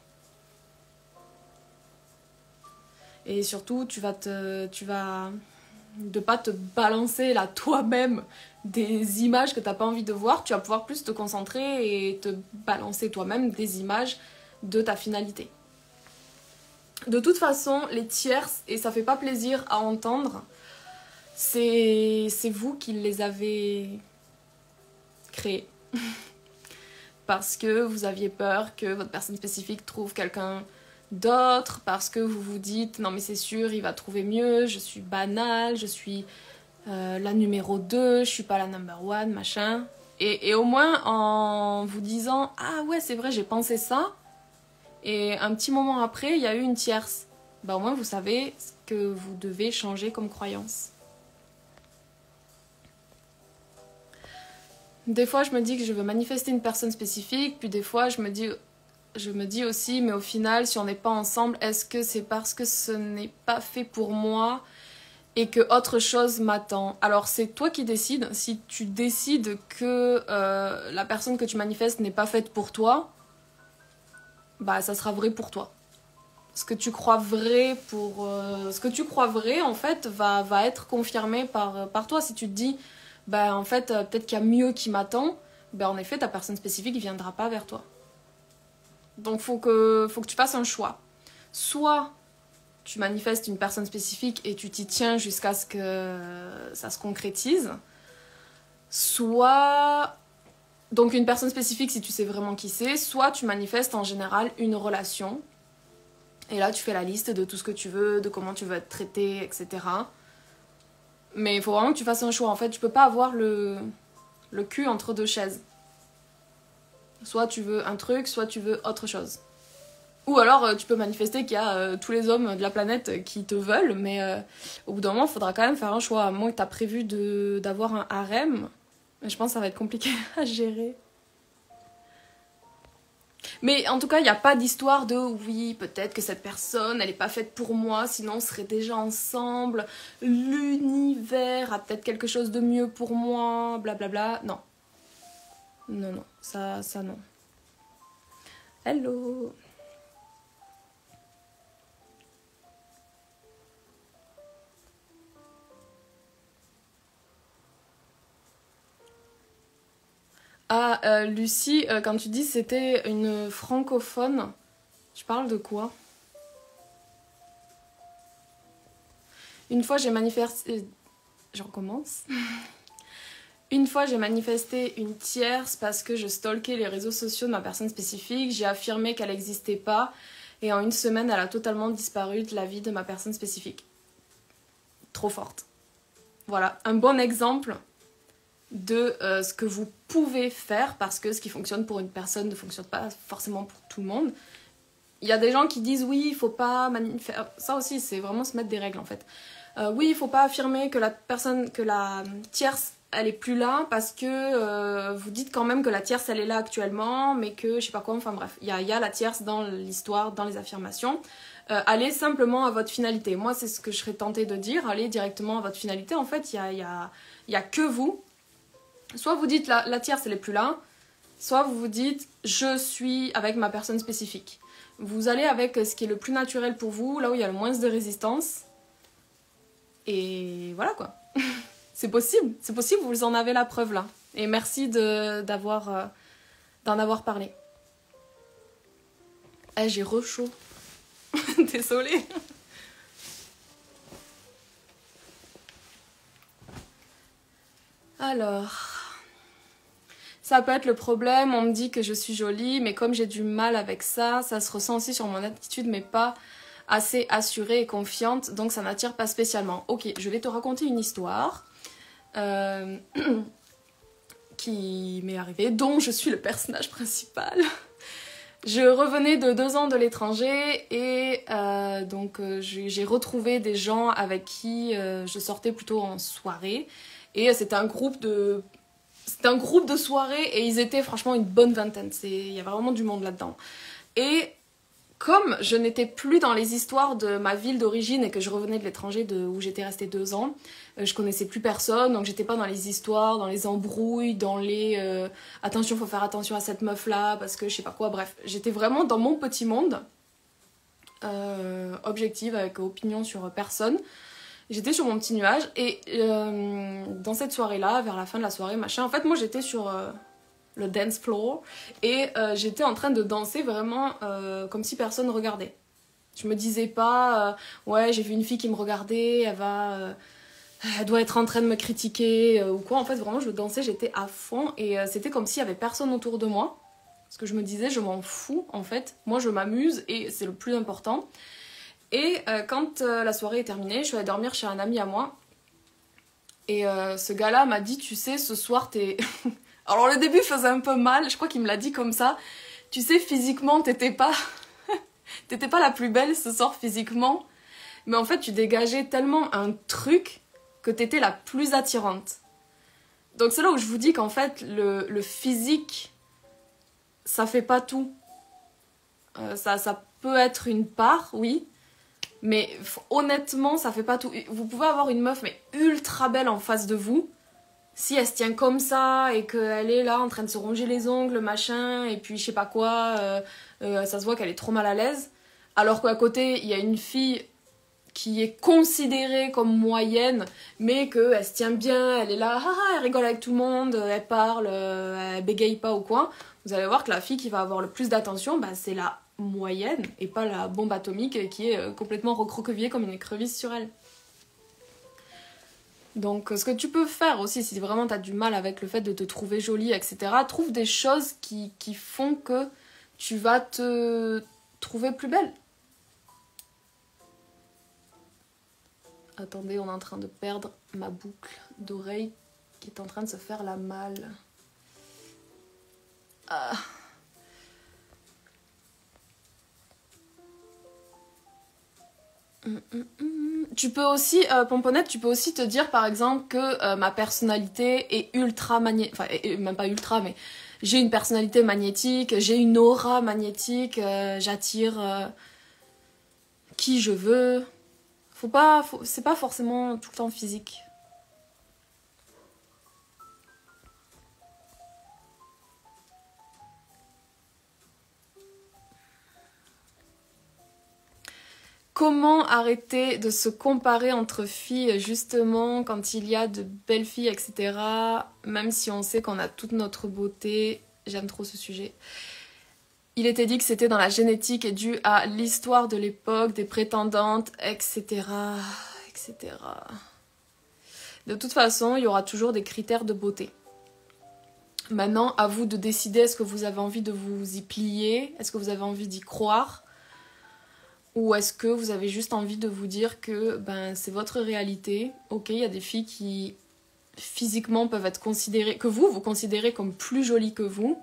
Et surtout, tu vas te. Tu vas. Pas te balancer là toi-même des images que tu n'as pas envie de voir, tu vas pouvoir plus te concentrer et te balancer toi-même des images de ta finalité. De toute façon, les tierces, et ça fait pas plaisir à entendre, c'est vous qui les avez créés. parce que vous aviez peur que votre personne spécifique trouve quelqu'un d'autre, parce que vous vous dites non mais c'est sûr, il va trouver mieux, je suis banale, je suis euh, la numéro 2, je suis pas la number one, machin. Et, et au moins en vous disant ah ouais c'est vrai j'ai pensé ça, et un petit moment après, il y a eu une tierce. Bah, au moins, vous savez ce que vous devez changer comme croyance. Des fois, je me dis que je veux manifester une personne spécifique, puis des fois, je me dis, je me dis aussi, mais au final, si on n'est pas ensemble, est-ce que c'est parce que ce n'est pas fait pour moi et que autre chose m'attend? Alors, c'est toi qui décides. Si tu décides que euh, la personne que tu manifestes n'est pas faite pour toi, bah ça sera vrai pour toi. Ce que tu crois vrai pour euh, ce que tu crois vrai en fait va, va être confirmé par, euh, par toi si tu te dis bah en fait euh, peut-être qu'il y a mieux qui m'attend, bah en effet ta personne spécifique ne viendra pas vers toi. Donc faut que faut que tu fasses un choix. Soit tu manifestes une personne spécifique et tu t'y tiens jusqu'à ce que ça se concrétise. Soit donc une personne spécifique si tu sais vraiment qui c'est, soit tu manifestes en général une relation. Et là tu fais la liste de tout ce que tu veux, de comment tu veux être traité, etc. Mais il faut vraiment que tu fasses un choix. En fait, tu peux pas avoir le, le cul entre deux chaises. Soit tu veux un truc, soit tu veux autre chose. Ou alors euh, tu peux manifester qu'il y a euh, tous les hommes de la planète qui te veulent, mais euh, au bout d'un moment, il faudra quand même faire un choix. À moins que tu as prévu d'avoir un harem, je pense que ça va être compliqué à gérer. Mais en tout cas, il n'y a pas d'histoire de oui, peut-être que cette personne, elle n'est pas faite pour moi, sinon on serait déjà ensemble. L'univers a peut-être quelque chose de mieux pour moi, blablabla. Non. Non, non, ça, ça non. Hello Ah, euh, Lucie, euh, quand tu dis c'était une francophone, tu parles de quoi? Une fois j'ai manifesté... Euh, je recommence. Une fois j'ai manifesté une tierce parce que je stalkais les réseaux sociaux de ma personne spécifique, j'ai affirmé qu'elle n'existait pas et en une semaine elle a totalement disparu de la vie de ma personne spécifique. Trop forte. Voilà, un bon exemple de euh, ce que vous pouvez faire parce que ce qui fonctionne pour une personne ne fonctionne pas forcément pour tout le monde. Il y a des gens qui disent oui, il faut pas ça aussi c'est vraiment se mettre des règles en fait. Euh, oui, il faut pas affirmer que la personne que la tierce elle est plus là parce que euh, vous dites quand même que la tierce elle est là actuellement mais que je sais pas quoi enfin bref, il y a, y a, la tierce dans l'histoire, dans les affirmations. allez simplement à votre finalité. Moi, c'est ce que je serais tentée de dire. Allez directement à votre finalité. En fait, il y a, y, a, y a que vous Soit vous dites la, tierce elle est plus là, soit vous vous dites je suis avec ma personne spécifique. Vous allez avec ce qui est le plus naturel pour vous, là où il y a le moins de résistance. Et voilà quoi. c'est possible, c'est possible, vous en avez la preuve là. Et merci d'avoir euh, d'en avoir parlé. Eh, j'ai re chaud. Désolée. Alors. Ça peut être le problème, on me dit que je suis jolie, mais comme j'ai du mal avec ça, ça se ressent aussi sur mon attitude, mais pas assez assurée et confiante, donc ça n'attire pas spécialement. Ok, je vais te raconter une histoire euh, qui m'est arrivée, dont je suis le personnage principal. Je revenais de deux ans de l'étranger et euh, donc euh, j'ai retrouvé des gens avec qui je sortais plutôt en soirée. Et c'était un groupe de c'était un groupe de soirée et ils étaient franchement une bonne vingtaine. Il y a vraiment du monde là-dedans. Et comme je n'étais plus dans les histoires de ma ville d'origine et que je revenais de l'étranger où j'étais restée deux ans, euh, je connaissais plus personne, donc j'étais pas dans les histoires, dans les embrouilles, dans les euh, attention, faut faire attention à cette meuf là parce que je sais pas quoi. Bref, j'étais vraiment dans mon petit monde, euh, objective avec opinion sur personne. J'étais sur mon petit nuage et dans cette soirée là, vers la fin de la soirée, machin, en fait, moi j'étais sur le dance floor, et euh, j'étais en train de danser vraiment euh, comme si personne ne regardait. Je me disais pas, euh, ouais, j'ai vu une fille qui me regardait, elle va. elle doit être en train de me critiquer ou quoi. En fait, vraiment, je dansais, j'étais à fond et c'était comme s'il y avait personne autour de moi. Parce que je me disais, je m'en fous en fait. Moi, je m'amuse et c'est le plus important. Et quand la soirée est terminée, je suis allée dormir chez un ami à moi. Et ce gars-là m'a dit, tu sais, ce soir, t'es. Alors le début faisait un peu mal, je crois qu'il me l'a dit comme ça. Tu sais, physiquement, t'étais pas... t'étais pas la plus belle ce soir physiquement. Mais en fait, tu dégageais tellement un truc que t'étais la plus attirante. Donc c'est là où je vous dis qu'en fait, le, physique, ça fait pas tout. Euh, ça, ça peut être une part, oui. Mais honnêtement, ça fait pas tout. Vous pouvez avoir une meuf, mais ultra belle en face de vous si elle se tient comme ça et qu'elle est là en train de se ronger les ongles, machin, et puis je sais pas quoi, euh, euh, ça se voit qu'elle est trop mal à l'aise. Alors qu'à côté, il y a une fille qui est considérée comme moyenne, mais qu'elle se tient bien, elle est là, ah, ah, elle rigole avec tout le monde, elle parle, euh, elle bégaye pas ou quoi. Vous allez voir que la fille qui va avoir le plus d'attention, bah, c'est la moyenne et pas la bombe atomique qui est complètement recroquevillée comme une écrevisse sur elle. Donc, ce que tu peux faire aussi, si vraiment tu as du mal avec le fait de te trouver jolie, etc., trouve des choses qui, qui font que tu vas te trouver plus belle. Attendez, on est en train de perdre ma boucle d'oreille qui est en train de se faire la malle. Ah. Tu peux aussi, euh, Pomponnette, tu peux aussi te dire par exemple que euh, ma personnalité est ultra magnétique, enfin même pas ultra, mais j'ai une personnalité magnétique, j'ai une aura magnétique, euh, j'attire qui je veux. Faut pas, c'est pas forcément tout le temps physique. Comment arrêter de se comparer entre filles justement quand il y a de belles filles, etc. Même si on sait qu'on a toute notre beauté. J'aime trop ce sujet. Il était dit que c'était dans la génétique et dû à l'histoire de l'époque, des prétendantes, etc. etc. De toute façon, il y aura toujours des critères de beauté. Maintenant, à vous de décider est-ce que vous avez envie de vous y plier, est-ce que vous avez envie d'y croire, ou est-ce que vous avez juste envie de vous dire que ben, c'est votre réalité Ok, il y a des filles qui physiquement peuvent être considérées, que vous, vous considérez comme plus jolies que vous,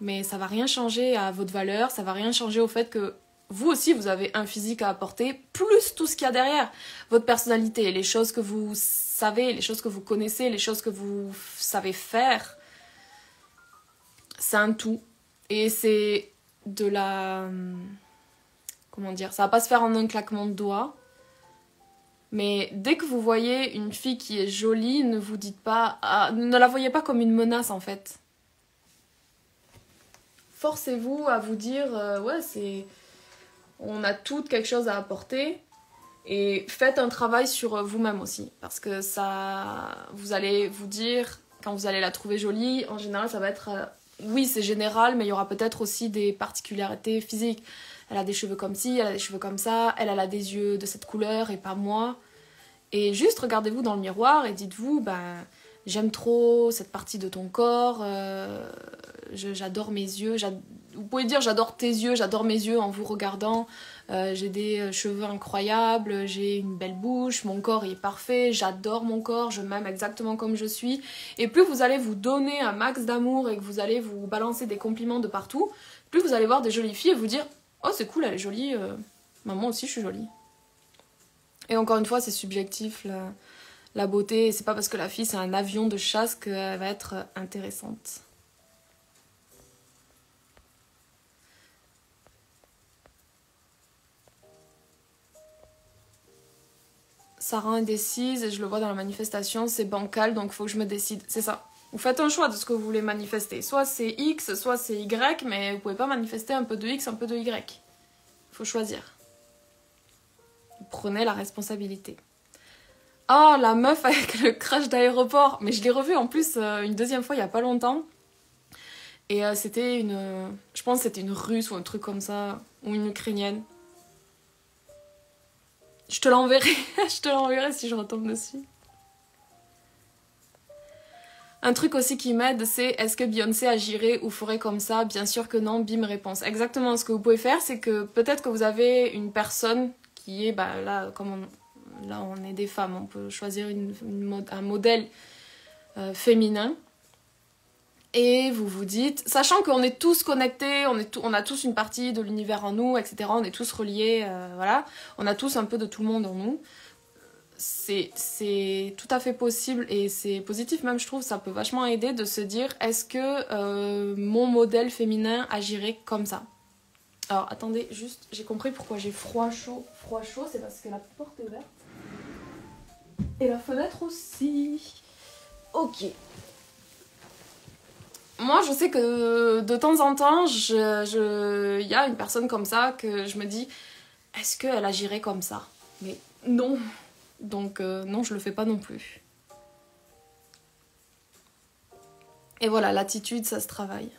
mais ça va rien changer à votre valeur, ça va rien changer au fait que vous aussi vous avez un physique à apporter, plus tout ce qu'il y a derrière, votre personnalité, les choses que vous savez, les choses que vous connaissez, les choses que vous savez faire. C'est un tout. Et c'est de la comment dire, ça va pas se faire en un claquement de doigts. Mais dès que vous voyez une fille qui est jolie, ne vous dites pas, ah, ne la voyez pas comme une menace en fait. Forcez-vous à vous dire, euh, ouais, c'est, on a toutes quelque chose à apporter. Et faites un travail sur vous-même aussi, parce que ça, vous allez vous dire, quand vous allez la trouver jolie, en général, ça va être, euh, oui, c'est général, mais il y aura peut-être aussi des particularités physiques elle a des cheveux comme ci, elle a des cheveux comme ça, elle, a des yeux de cette couleur et pas moi. Et juste regardez-vous dans le miroir et dites-vous, ben, j'aime trop cette partie de ton corps, euh, j'adore mes yeux, vous pouvez dire j'adore tes yeux, j'adore mes yeux en vous regardant. Euh, j'ai des cheveux incroyables, j'ai une belle bouche, mon corps est parfait, j'adore mon corps, je m'aime exactement comme je suis. Et plus vous allez vous donner un max d'amour et que vous allez vous balancer des compliments de partout, plus vous allez voir des jolies filles et vous dire Oh, c'est cool, elle est jolie, euh, moi aussi je suis jolie. Et encore une fois, c'est subjectif la, la beauté, c'est pas parce que la fille c'est un avion de chasse qu'elle va être intéressante. Sarah indécise et je le vois dans la manifestation, c'est bancal donc faut que je me décide. C'est ça. Vous faites un choix de ce que vous voulez manifester. Soit c'est X, soit c'est Y, mais vous pouvez pas manifester un peu de X, un peu de Y. Il faut choisir. Prenez la responsabilité. Oh, la meuf avec le crash d'aéroport. Mais je l'ai revu en plus euh, une deuxième fois il y a pas longtemps. Et euh, c'était une. Je pense que c'était une russe ou un truc comme ça. Ou une ukrainienne. Je te l'enverrai. je te l'enverrai si je retombe dessus. Un truc aussi qui m'aide, c'est est-ce que Beyoncé agirait ou ferait comme ça? Bien sûr que non, bim réponse. Exactement, ce que vous pouvez faire, c'est que peut-être que vous avez une personne qui est, bah là, comme on, là on est des femmes, on peut choisir un modèle euh, féminin. Et vous vous dites, sachant qu'on est tous connectés, on, est on a tous une partie de l'univers en nous, etc. On est tous reliés, euh, voilà. On a tous un peu de tout le monde en nous. C'est tout à fait possible et c'est positif même, je trouve. Ça peut vachement aider de se dire, est-ce que euh, mon modèle féminin agirait comme ça? Alors attendez, juste, j'ai compris pourquoi j'ai froid, chaud. Froid, chaud, c'est parce que la porte est ouverte. Et la fenêtre aussi. Ok moi, je sais que de temps en temps, il je, y a une personne comme ça que je me dis, est-ce qu'elle agirait comme ça? Mais non. Donc euh, non, je le fais pas non plus. Et voilà, l'attitude, ça se travaille.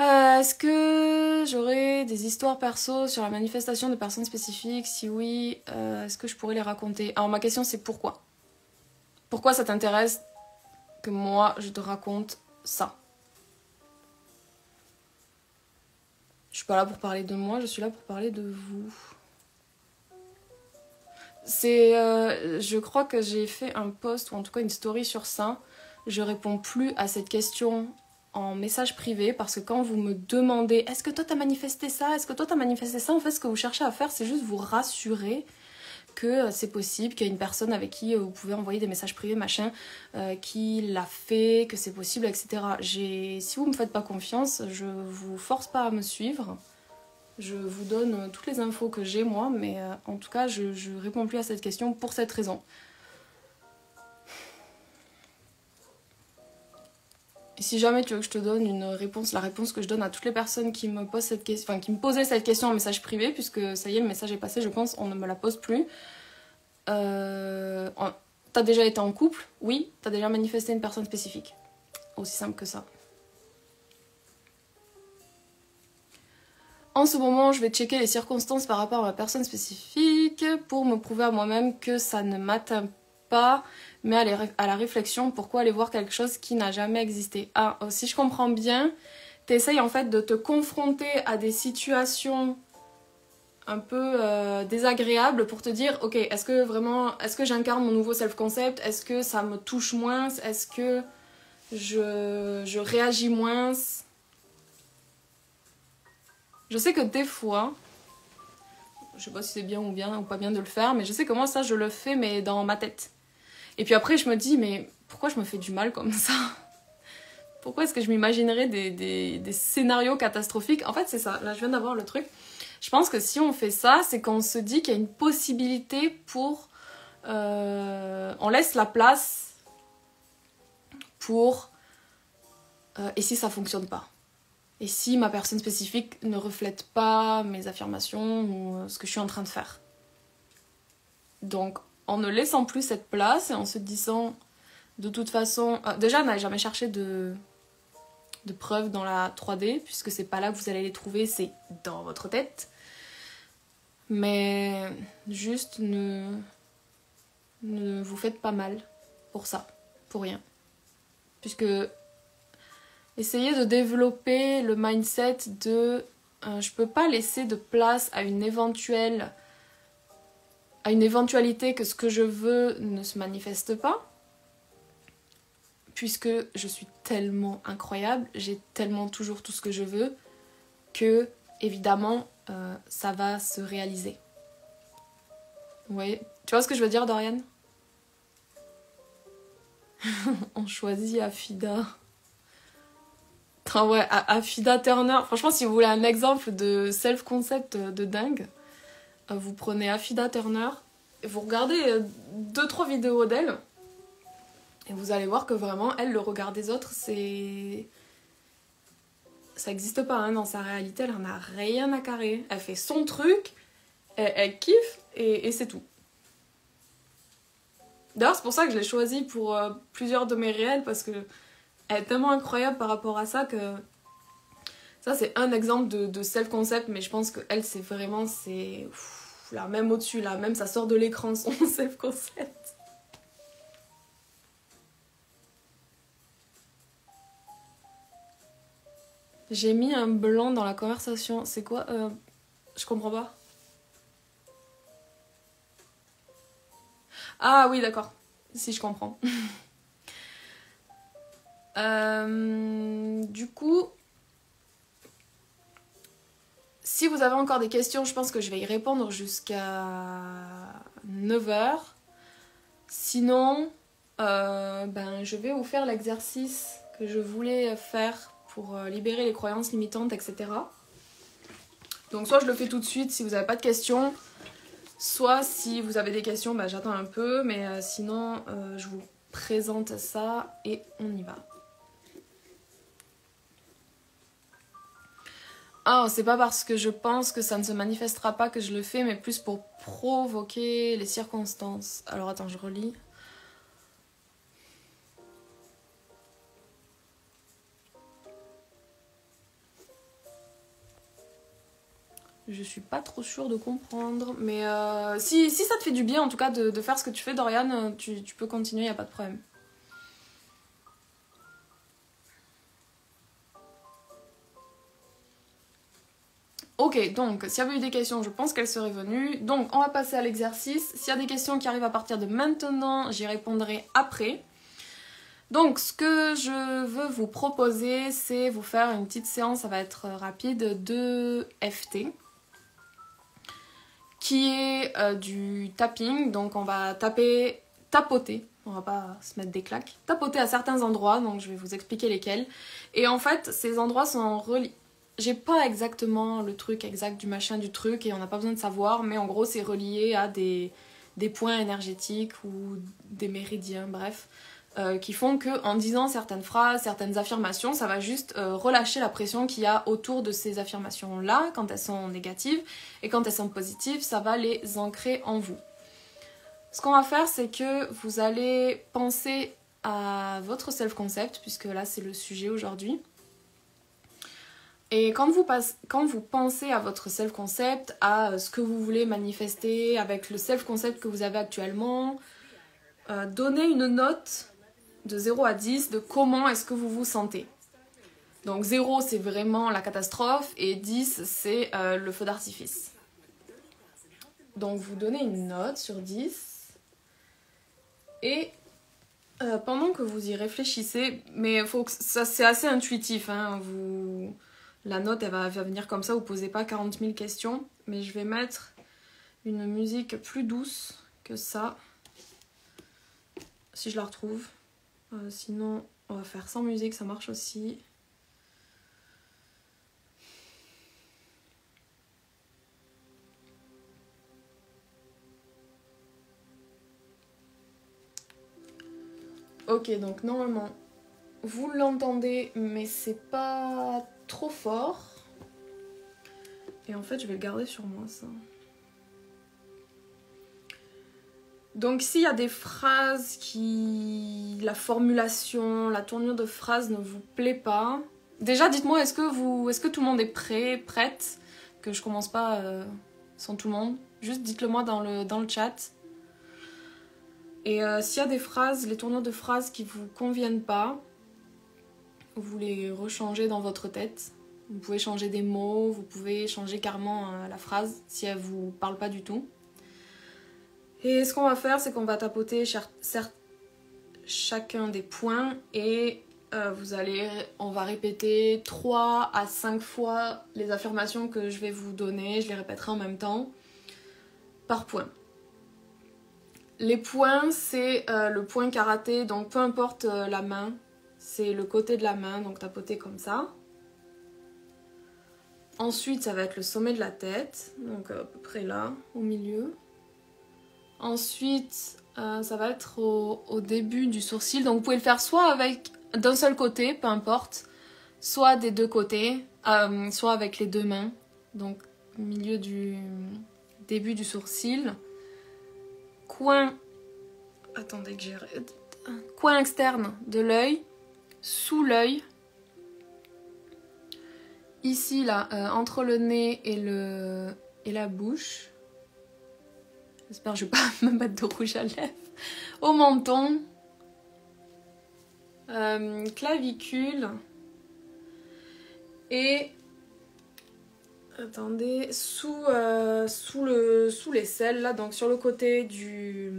Euh, est-ce que j'aurais des histoires perso sur la manifestation de personnes spécifiques? Si oui, euh, est-ce que je pourrais les raconter? Alors ma question c'est pourquoi? Pourquoi ça t'intéresse que moi je te raconte ça? Je suis pas là pour parler de moi, je suis là pour parler de vous. C'est, euh, je crois que j'ai fait un post ou en tout cas une story sur ça. Je réponds plus à cette question en message privé parce que quand vous me demandez est-ce que toi t'as manifesté ça, est-ce que toi t'as manifesté ça, en fait ce que vous cherchez à faire c'est juste vous rassurer que euh, c'est possible, qu'il y a une personne avec qui euh, vous pouvez envoyer des messages privés, machin, euh, qui l'a fait, que c'est possible, etc. Si vous me faites pas confiance, je vous force pas à me suivre. Je vous donne toutes les infos que j'ai moi, mais en tout cas, je, je réponds plus à cette question pour cette raison. Et si jamais tu veux que je te donne une réponse, la réponse que je donne à toutes les personnes qui me posent cette question, enfin qui me posaient cette question en message privé, puisque ça y est, le message est passé, je pense, on ne me la pose plus. Euh, t'as déjà été en couple? Oui. T'as déjà manifesté une personne spécifique? Aussi simple que ça. En ce moment, je vais checker les circonstances par rapport à la personne spécifique pour me prouver à moi-même que ça ne m'atteint pas mais à, la réflexion, pourquoi aller voir quelque chose qui n'a jamais existé? Ah, si je comprends bien, tu essayes en fait de te confronter à des situations un peu euh, désagréables pour te dire, ok, est-ce que vraiment, est-ce que j'incarne mon nouveau self-concept? Est-ce que ça me touche moins? Est-ce que je, je réagis moins? Je sais que des fois, je sais pas si c'est bien ou bien ou pas bien de le faire, mais je sais que moi ça je le fais mais dans ma tête. Et puis après, je me dis, mais pourquoi je me fais du mal comme ça Pourquoi est-ce que je m'imaginerais des, scénarios catastrophiques En fait, c'est ça. Là, je viens d'avoir le truc. Je pense que si on fait ça, c'est qu'on se dit qu'il y a une possibilité pour... Euh, on laisse la place pour... Euh, et si ça fonctionne pas? Et si ma personne spécifique ne reflète pas mes affirmations ou euh, ce que je suis en train de faire? Donc en ne laissant plus cette place et en se disant de toute façon. Euh, déjà, n'allez jamais cherché de, de preuves dans la 3D, puisque c'est pas là que vous allez les trouver, c'est dans votre tête. Mais juste ne, ne vous faites pas mal pour ça, pour rien. Puisque essayez de développer le mindset de euh, je peux pas laisser de place à une éventuelle à une éventualité que ce que je veux ne se manifeste pas puisque je suis tellement incroyable, j'ai tellement toujours tout ce que je veux que évidemment euh, ça va se réaliser. Oui, tu vois ce que je veux dire Dorian? On choisit Afida. Ah ouais, Afida Turner. Franchement, si vous voulez un exemple de self-concept de dingue, euh, vous prenez Afida Turner, vous regardez 2-3 euh, vidéos d'elle, et vous allez voir que vraiment, elle, le regard des autres, c'est. Ça n'existe pas hein, dans sa réalité, elle en a rien à carrer. Elle fait son truc, elle, kiffe, et, c'est tout. D'ailleurs, c'est pour ça que je l'ai choisie pour euh, plusieurs de mes réels, parce que elle est tellement incroyable par rapport à ça que c'est un exemple de, self-concept mais je pense que elle c'est vraiment c'est là même au-dessus là même ça sort de l'écran son self-concept J'ai mis un blanc dans la conversation. C'est quoi euh, Je comprends pas. Ah oui, d'accord. Si je comprends. Euh, du coup, si vous avez encore des questions, je pense que je vais y répondre jusqu'à 9h. Sinon, euh, ben, je vais vous faire l'exercice que je voulais faire pour euh, libérer les croyances limitantes, etc. Donc soit je le fais tout de suite si vous n'avez pas de questions, soit si vous avez des questions, ben, j'attends un peu, mais sinon je vous présente ça et on y va. Ah, c'est pas parce que je pense que ça ne se manifestera pas que je le fais, mais plus pour provoquer les circonstances. Alors attends, je relis. Je suis pas trop sûre de comprendre, mais euh, si, ça te fait du bien en tout cas de, faire ce que tu fais, Dorian, tu, tu peux continuer, y a pas de problème. Ok, donc s'il y avait eu des questions, je pense qu'elles seraient venues. Donc on va passer à l'exercice. S'il y a des questions qui arrivent à partir de maintenant, j'y répondrai après. Donc ce que je veux vous proposer, c'est vous faire une petite séance, ça va être rapide, de FT. Qui est euh, du tapping. Donc on va taper, tapoter on va pas se mettre des claques, tapoter à certains endroits, donc je vais vous expliquer lesquels. Et en fait, ces endroits sont reliés j'ai pas exactement le truc exact du machin du truc et on n'a pas besoin de savoir, mais en gros c'est relié à des, points énergétiques ou des méridiens, bref, euh, qui font que en disant certaines phrases, certaines affirmations, ça va juste euh, relâcher la pression qu'il y a autour de ces affirmations-là quand elles sont négatives et quand elles sont positives, ça va les ancrer en vous. Ce qu'on va faire, c'est que vous allez penser à votre self-concept, puisque là c'est le sujet aujourd'hui. Et quand vous, pensez à votre self-concept, à euh, ce que vous voulez manifester avec le self-concept que vous avez actuellement, euh, donnez une note de 0 à 10 de comment est-ce que vous vous sentez. Donc 0 c'est vraiment la catastrophe et 10 c'est euh, le feu d'artifice. Donc vous donnez une note sur 10 et pendant que vous y réfléchissez, mais faut que ça c'est assez intuitif, hein, vous la note, elle va, venir comme ça, vous posez pas 40 000 questions. Mais je vais mettre une musique plus douce que ça. Si je la retrouve. Euh, sinon, on va faire sans musique, ça marche aussi. Ok, donc normalement, vous l'entendez, mais c'est pas trop fort. Et en fait, je vais le garder sur moi, ça. Donc s'il y a des phrases qui... La formulation, la tournure de phrase ne vous plaît pas, déjà dites-moi, est-ce que, vous... est-ce que tout le monde est prêt, prête? Que je commence pas euh, sans tout le monde. Juste dites-le moi dans le, dans le chat. Et euh, s'il y a des phrases, les tournures de phrases qui vous conviennent pas, vous les rechangez dans votre tête. Vous pouvez changer des mots, vous pouvez changer carrément euh, la phrase si elle vous parle pas du tout. Et ce qu'on va faire, c'est qu'on va tapoter chacun des points et euh, vous allez, on va répéter 3 à 5 fois les affirmations que je vais vous donner. Je les répéterai en même temps par point. Les points, c'est euh, le point karaté, donc peu importe la main, c'est le côté de la main, donc tapoter comme ça. Ensuite, ça va être le sommet de la tête, donc à peu près là, au milieu. Ensuite, euh, ça va être au, début du sourcil. Donc vous pouvez le faire soit avec d'un seul côté, peu importe, soit des deux côtés, euh, soit avec les deux mains. Donc milieu du début du sourcil. Coin. Attendez que j'ai. Coin externe de l'œil, sous l'œil Ici, là, euh, entre le nez et, la bouche. J'espère que je vais pas me mettre de rouge à lèvres. Au menton. Euh, clavicule. Et attendez, sous, euh, sous, le, sous les selles, là, donc sur le côté du.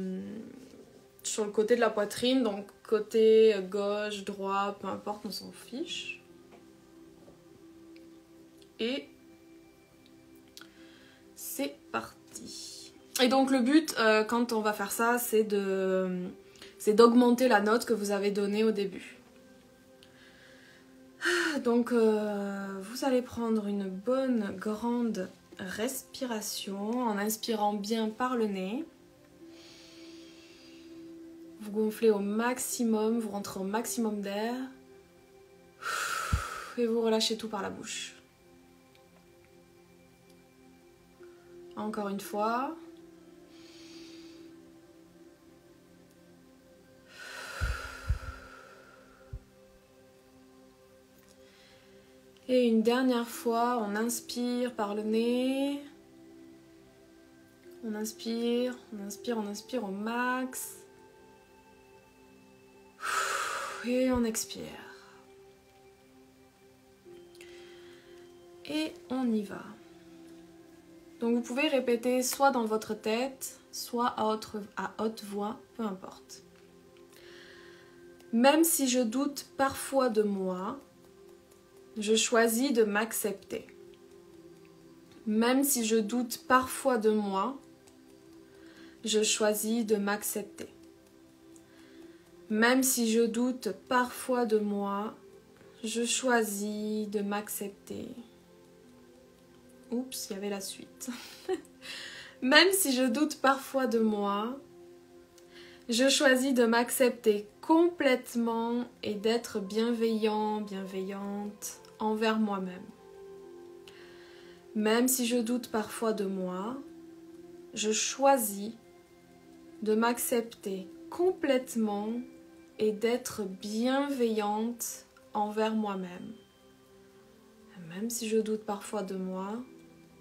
Sur le côté de la poitrine, donc côté gauche, droit, peu importe, on s'en fiche. Et c'est parti. Et donc le but euh, quand on va faire ça, c'est de c'est d'augmenter la note que vous avez donnée au début. Ah, donc euh, vous allez prendre une bonne grande respiration en inspirant bien par le nez. Vous gonflez au maximum, vous rentrez au maximum d'air et vous relâchez tout par la bouche. Encore une fois. Et une dernière fois, on inspire par le nez. On inspire, on inspire, on inspire au max. Et on expire. Et on y va. Donc vous pouvez répéter soit dans votre tête, soit à haute, à haute voix, peu importe. Même si je doute parfois de moi, je choisis de m'accepter. Même si je doute parfois de moi, je choisis de m'accepter. Même si je doute parfois de moi, je choisis de m'accepter. Oups, il y avait la suite. Même si je doute parfois de moi, je choisis de m'accepter complètement et d'être bienveillant, bienveillante envers moi-même. Même si je doute parfois de moi, je choisis de m'accepter complètement et d'être bienveillante envers moi-même. Même si je doute parfois de moi,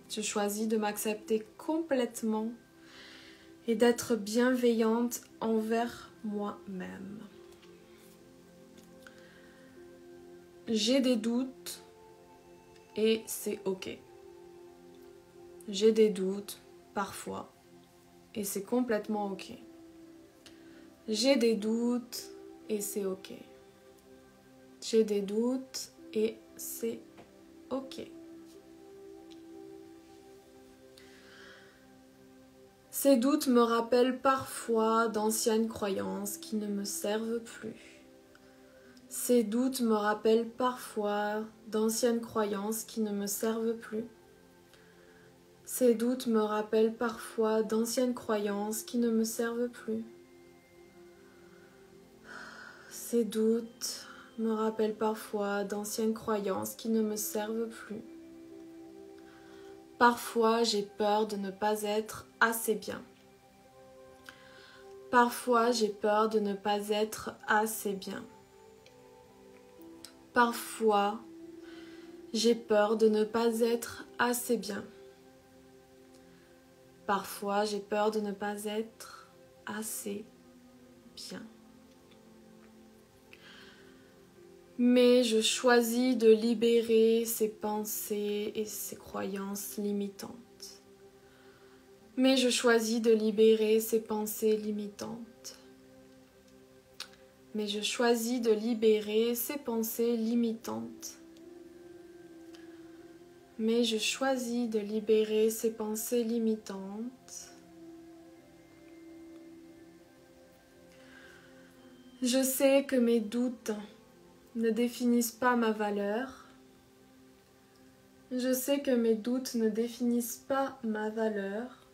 je choisis de m'accepter complètement et d'être bienveillante envers moi-même. J'ai des doutes et c'est ok. J'ai des doutes parfois et c'est complètement ok. J'ai des doutes et c'est ok. J'ai des doutes et c'est ok. Ces doutes me rappellent parfois d'anciennes croyances qui ne me servent plus. Ces doutes me rappellent parfois d'anciennes croyances qui ne me servent plus. Ces doutes me rappellent parfois d'anciennes croyances qui ne me servent plus. Ces doutes me rappellent parfois d'anciennes croyances qui ne me servent plus. Parfois, j'ai peur de ne pas être assez bien. Parfois, j'ai peur de ne pas être assez bien. Parfois, j'ai peur de ne pas être assez bien. Parfois, j'ai peur de ne pas être assez bien. Mais je choisis de libérer ces pensées et ces croyances limitantes. Mais je choisis de libérer ces pensées limitantes. Mais je choisis de libérer ces pensées limitantes. Mais je choisis de libérer ces pensées limitantes. Je sais que mes doutes ne définissent pas ma valeur. Je sais que mes doutes ne définissent pas ma valeur.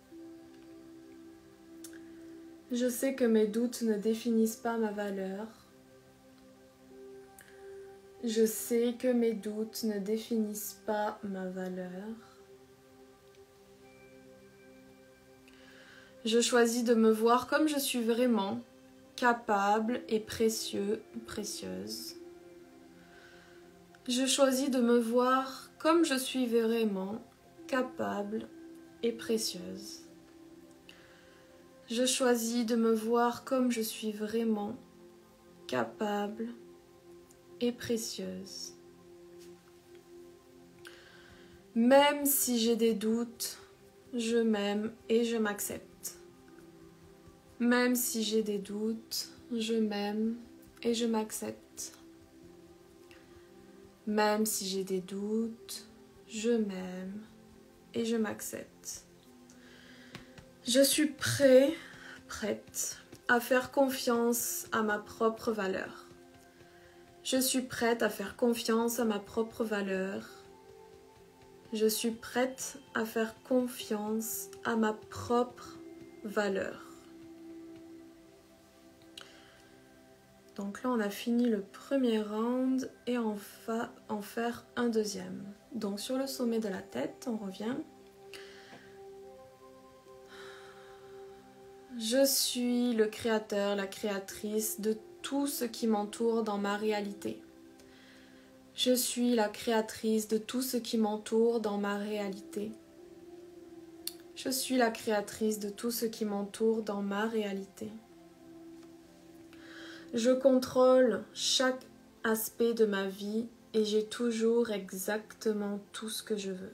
Je sais que mes doutes ne définissent pas ma valeur. Je sais que mes doutes ne définissent pas ma valeur. Je choisis de me voir comme je suis vraiment, capable et précieux, précieuse. Je choisis de me voir comme je suis vraiment capable et précieuse. Je choisis de me voir comme je suis vraiment capable et précieuse. Même si j'ai des doutes, je m'aime et je m'accepte. Même si j'ai des doutes, je m'aime et je m'accepte. Même si j'ai des doutes, je m'aime et je m'accepte. Je suis prêt, prête à faire confiance à ma propre valeur. Je suis prête à faire confiance à ma propre valeur. Je suis prête à faire confiance à ma propre valeur. Donc là, on a fini le premier round et on va en faire un deuxième. Donc sur le sommet de la tête, on revient. Je suis le créateur, la créatrice de tout ce qui m'entoure dans ma réalité. Je suis la créatrice de tout ce qui m'entoure dans ma réalité. Je suis la créatrice de tout ce qui m'entoure dans ma réalité. Je contrôle chaque aspect de ma vie et j'ai toujours exactement tout ce que je veux.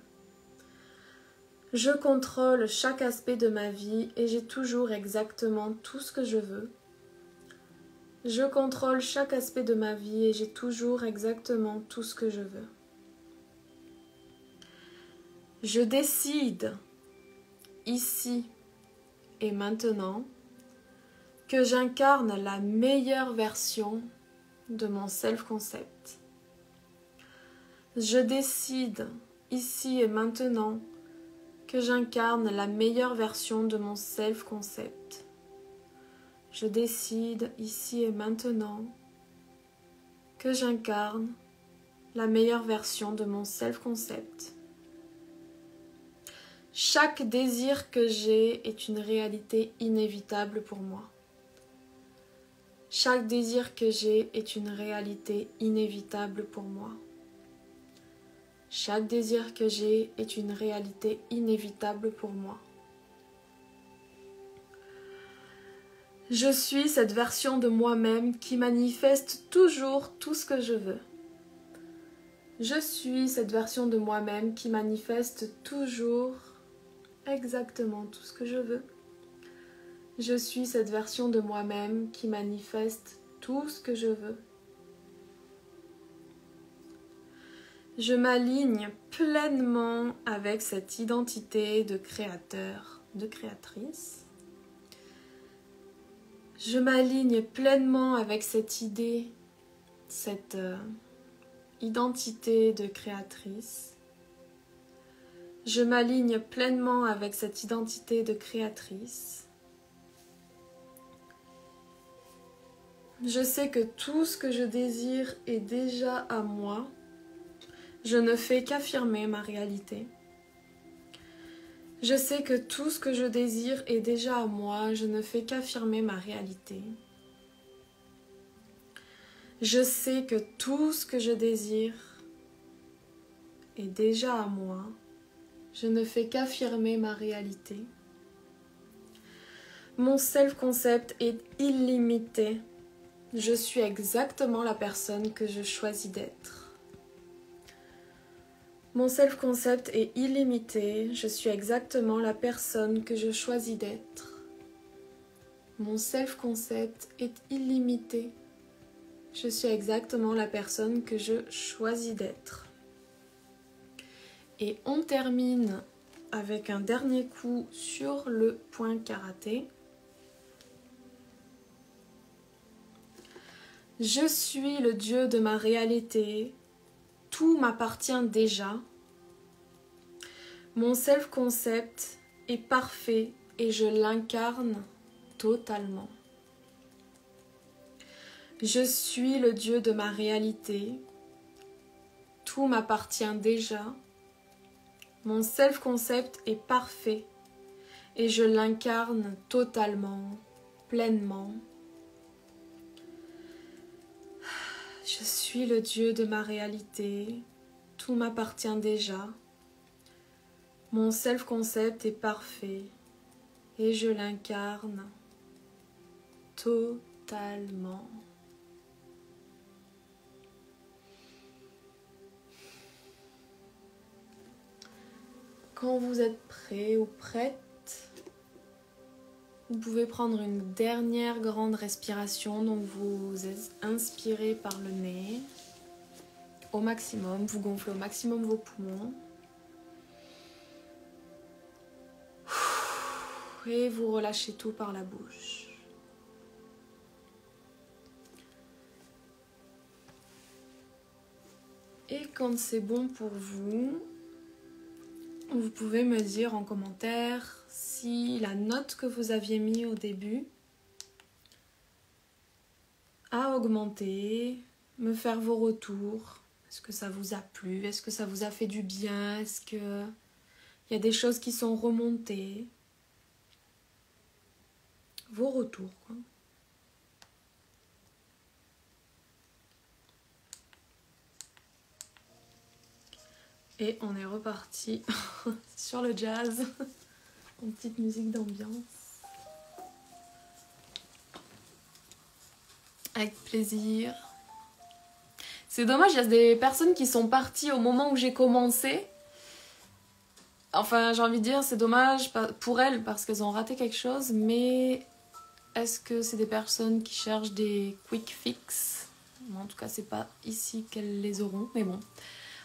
Je contrôle chaque aspect de ma vie et j'ai toujours exactement tout ce que je veux. Je contrôle chaque aspect de ma vie et j'ai toujours exactement tout ce que je veux. Je décide ici et maintenant que j'incarne la meilleure version de mon self-concept. Je décide ici et maintenant que j'incarne la meilleure version de mon self-concept. Je décide ici et maintenant que j'incarne la meilleure version de mon self-concept. Chaque désir que j'ai est une réalité inévitable pour moi. Chaque désir que j'ai est une réalité inévitable pour moi. Chaque désir que j'ai est une réalité inévitable pour moi. Je suis cette version de moi-même qui manifeste toujours tout ce que je veux. Je suis cette version de moi-même qui manifeste toujours exactement tout ce que je veux. Je suis cette version de moi-même qui manifeste tout ce que je veux. Je m'aligne pleinement avec cette identité de créateur, de créatrice. Je m'aligne pleinement avec cette idée, cette euh, identité de créatrice. Je m'aligne pleinement avec cette identité de créatrice. Je sais que tout ce que je désire est déjà à moi. Je ne fais qu'affirmer ma réalité. Je sais que tout ce que je désire est déjà à moi. Je ne fais qu'affirmer ma réalité. Je sais que tout ce que je désire est déjà à moi. Je ne fais qu'affirmer ma réalité. Mon self-concept est illimité Je suis exactement la personne que je choisis d'être. Mon self-concept est illimité. Je suis exactement la personne que je choisis d'être. Mon self-concept est illimité. Je suis exactement la personne que je choisis d'être. Et on termine avec un dernier coup sur le point karaté. Je suis le Dieu de ma réalité. Tout m'appartient déjà. Mon self-concept est parfait et je l'incarne totalement. Je suis le Dieu de ma réalité. Tout m'appartient déjà. Mon self-concept est parfait et je l'incarne totalement, pleinement. Je suis le Dieu de ma réalité. Tout m'appartient déjà. Mon self-concept est parfait et je l'incarne totalement. Quand vous êtes prêt ou prête, vous pouvez prendre une dernière grande respiration. Donc vous inspirez par le nez au maximum. Vous gonflez au maximum vos poumons. Et vous relâchez tout par la bouche. Et quand c'est bon pour vous, vous pouvez me dire en commentaire si la note que vous aviez mis au début a augmenté, me faire vos retours. Est-ce que ça vous a plu Est-ce que ça vous a fait du bien Est-ce que il y a des choses qui sont remontées? Vos retours, quoi. Et on est reparti sur le jazz. Une petite musique d'ambiance. Avec plaisir. C'est dommage, il y a des personnes qui sont parties au moment où j'ai commencé. Enfin, j'ai envie de dire, c'est dommage pour elles parce qu'elles ont raté quelque chose, mais est-ce que c'est des personnes qui cherchent des quick fix? En tout cas, c'est pas ici qu'elles les auront, mais bon.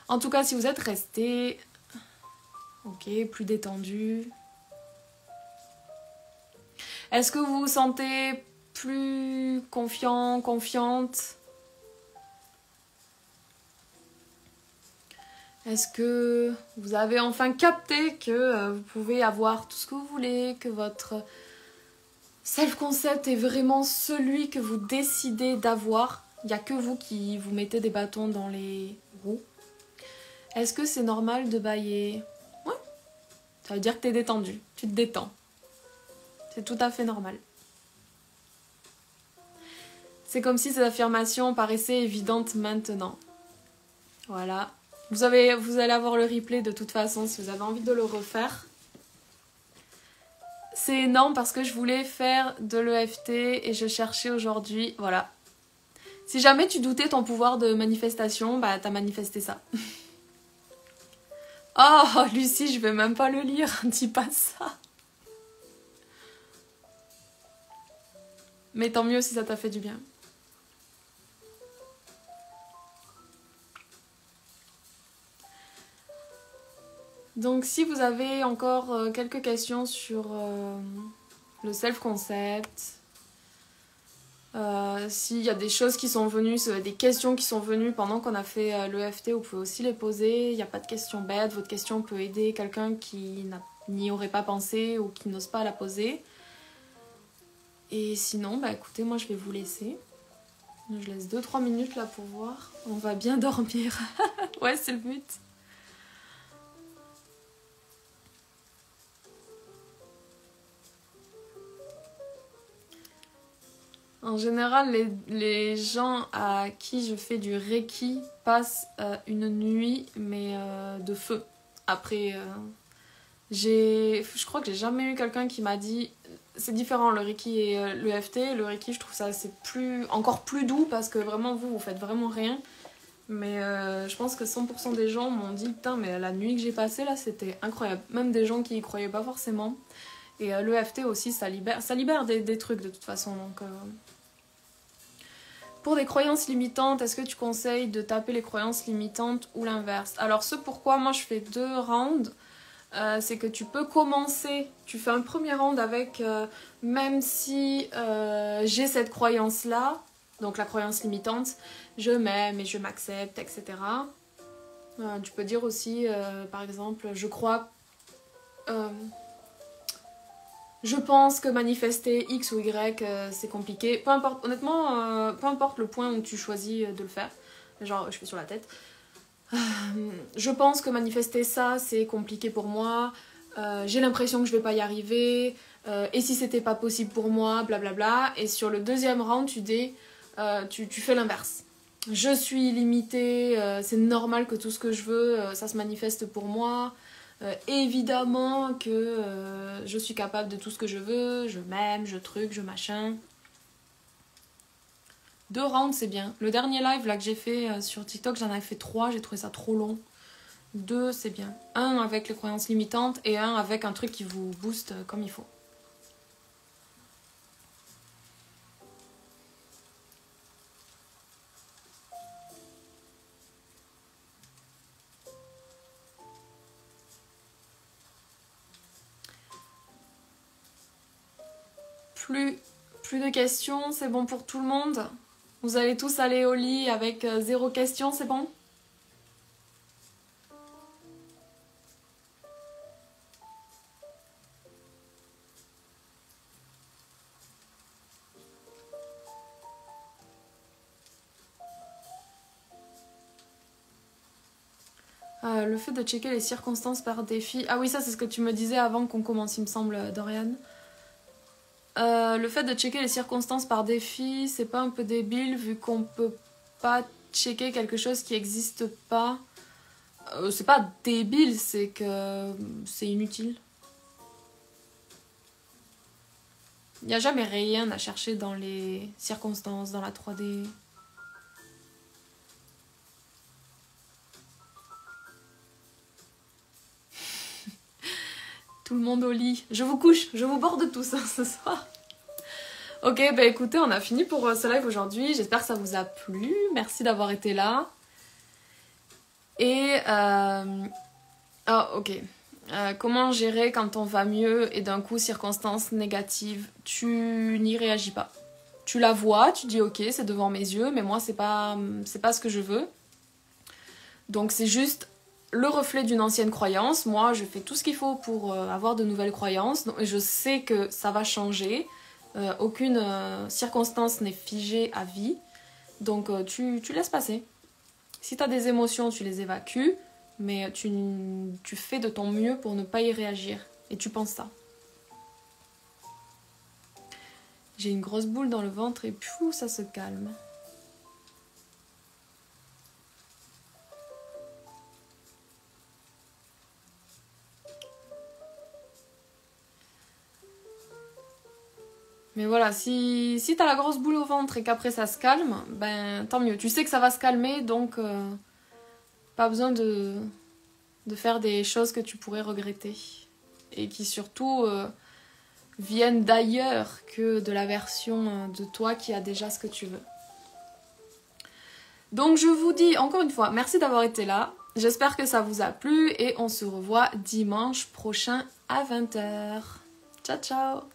En tout cas, si vous êtes resté, ok, plus détendu. Est-ce que vous vous sentez plus confiant, confiante? Est-ce que vous avez enfin capté que euh, vous pouvez avoir tout ce que vous voulez, que votre self-concept est vraiment celui que vous décidez d'avoir? Il n'y a que vous qui vous mettez des bâtons dans les roues. Est-ce que c'est normal de bailler? Ouais. Ça veut dire que tu es détendu, tu te détends. C'est tout à fait normal. C'est comme si ces affirmations paraissaient évidentes maintenant. Voilà. Vous, vous allez avoir le replay de toute façon si vous avez envie de le refaire. C'est énorme parce que je voulais faire de l'EFT et je cherchais aujourd'hui. Voilà. Si jamais tu doutais ton pouvoir de manifestation, bah t'as manifesté ça. Oh, Lucie, je vais même pas le lire, dis pas ça. Mais tant mieux si ça t'a fait du bien. Donc si vous avez encore euh, quelques questions sur euh, le self-concept, euh, s'il y a des choses qui sont venues, des questions qui sont venues pendant qu'on a fait l'EFT, vous pouvez aussi les poser. Il n'y a pas de questions bêtes. Votre question peut aider quelqu'un qui n'y aurait pas pensé ou qui n'ose pas la poser. Et sinon, bah écoutez, moi je vais vous laisser. Je laisse 2-3 minutes là pour voir. On va bien dormir. ouais, c'est le but. En général, les, gens à qui je fais du Reiki passent euh, une nuit, mais euh, de feu. Après, euh, je crois que j'ai jamais eu quelqu'un qui m'a dit c'est différent le Reiki et euh, le FT. Le Reiki, je trouve ça c'est plus encore plus doux parce que vraiment vous vous faites vraiment rien. Mais euh, je pense que 100% des gens m'ont dit putain mais la nuit que j'ai passée là c'était incroyable. Même des gens qui y croyaient pas forcément. Et euh, le FT aussi ça libère, ça libère des, trucs de toute façon. Donc, Pour des croyances limitantes, est-ce que tu conseilles de taper les croyances limitantes ou l'inverse? Alors ce pourquoi moi je fais deux rounds. Euh, c'est que tu peux commencer, tu fais un premier round avec, euh, même si euh, j'ai cette croyance-là, donc la croyance limitante, je m'aime et je m'accepte, etc. tu peux dire aussi, par exemple, je crois, je pense que manifester X ou Y, c'est compliqué. Peu importe, honnêtement, peu importe le point où tu choisis de le faire. Genre, je fais sur la tête. Euh, je pense que manifester ça, c'est compliqué pour moi. Euh, j'ai l'impression que je vais pas y arriver. Euh, et si c'était pas possible pour moi, blablabla. Et sur le deuxième round, tu dis, tu, tu, fais l'inverse. Je suis limitée, c'est normal que tout ce que je veux, ça se manifeste pour moi. évidemment que je suis capable de tout ce que je veux, je m'aime, je truc, je machin. Deux rounds, c'est bien. Le dernier live là que j'ai fait euh, sur TikTok, j'en avais fait trois, j'ai trouvé ça trop long. Deux, c'est bien. Un avec les croyances limitantes et un avec un truc qui vous booste euh, comme il faut. Plus, plus de questions, c'est bon pour tout le monde? Vous allez tous aller au lit avec euh, zéro question, c'est bon? Euh, le fait de checker les circonstances par défi. Ah oui, ça c'est ce que tu me disais avant qu'on commence, il me semble, Dorian. Euh, le fait de checker les circonstances par défi, c'est pas un peu débile vu qu'on peut pas checker quelque chose qui n'existe pas. Euh, c'est pas débile, c'est que c'est inutile. Il n'y a jamais rien à chercher dans les circonstances, dans la 3D. Tout le monde au lit. Je vous couche, je vous borde tout ça ce soir. Ok, bah écoutez, on a fini pour euh, ce live aujourd'hui. J'espère que ça vous a plu. Merci d'avoir été là. Et... Euh... Oh, ok. Euh, comment gérer quand on va mieux et d'un coup, circonstances négatives? Tu n'y réagis pas. Tu la vois, tu dis ok, c'est devant mes yeux, mais moi, c'est pas, c'est pas ce que je veux. Donc, c'est juste le reflet d'une ancienne croyance. Moi, je fais tout ce qu'il faut pour euh, avoir de nouvelles croyances. je sais que ça va changer. Euh, aucune euh, circonstance n'est figée à vie. Donc tu, tu, laisses passer. Si tu as des émotions, tu les évacues. Mais tu, tu fais de ton mieux pour ne pas y réagir. Et tu penses ça. J'ai une grosse boule dans le ventre et puis ça se calme. Mais voilà, si, si t'as la grosse boule au ventre et qu'après ça se calme, ben tant mieux. Tu sais que ça va se calmer, donc euh, pas besoin de, de faire des choses que tu pourrais regretter. Et qui surtout euh, viennent d'ailleurs que de la version de toi qui a déjà ce que tu veux. Donc je vous dis encore une fois, merci d'avoir été là. J'espère que ça vous a plu et on se revoit dimanche prochain à 20h. Ciao ciao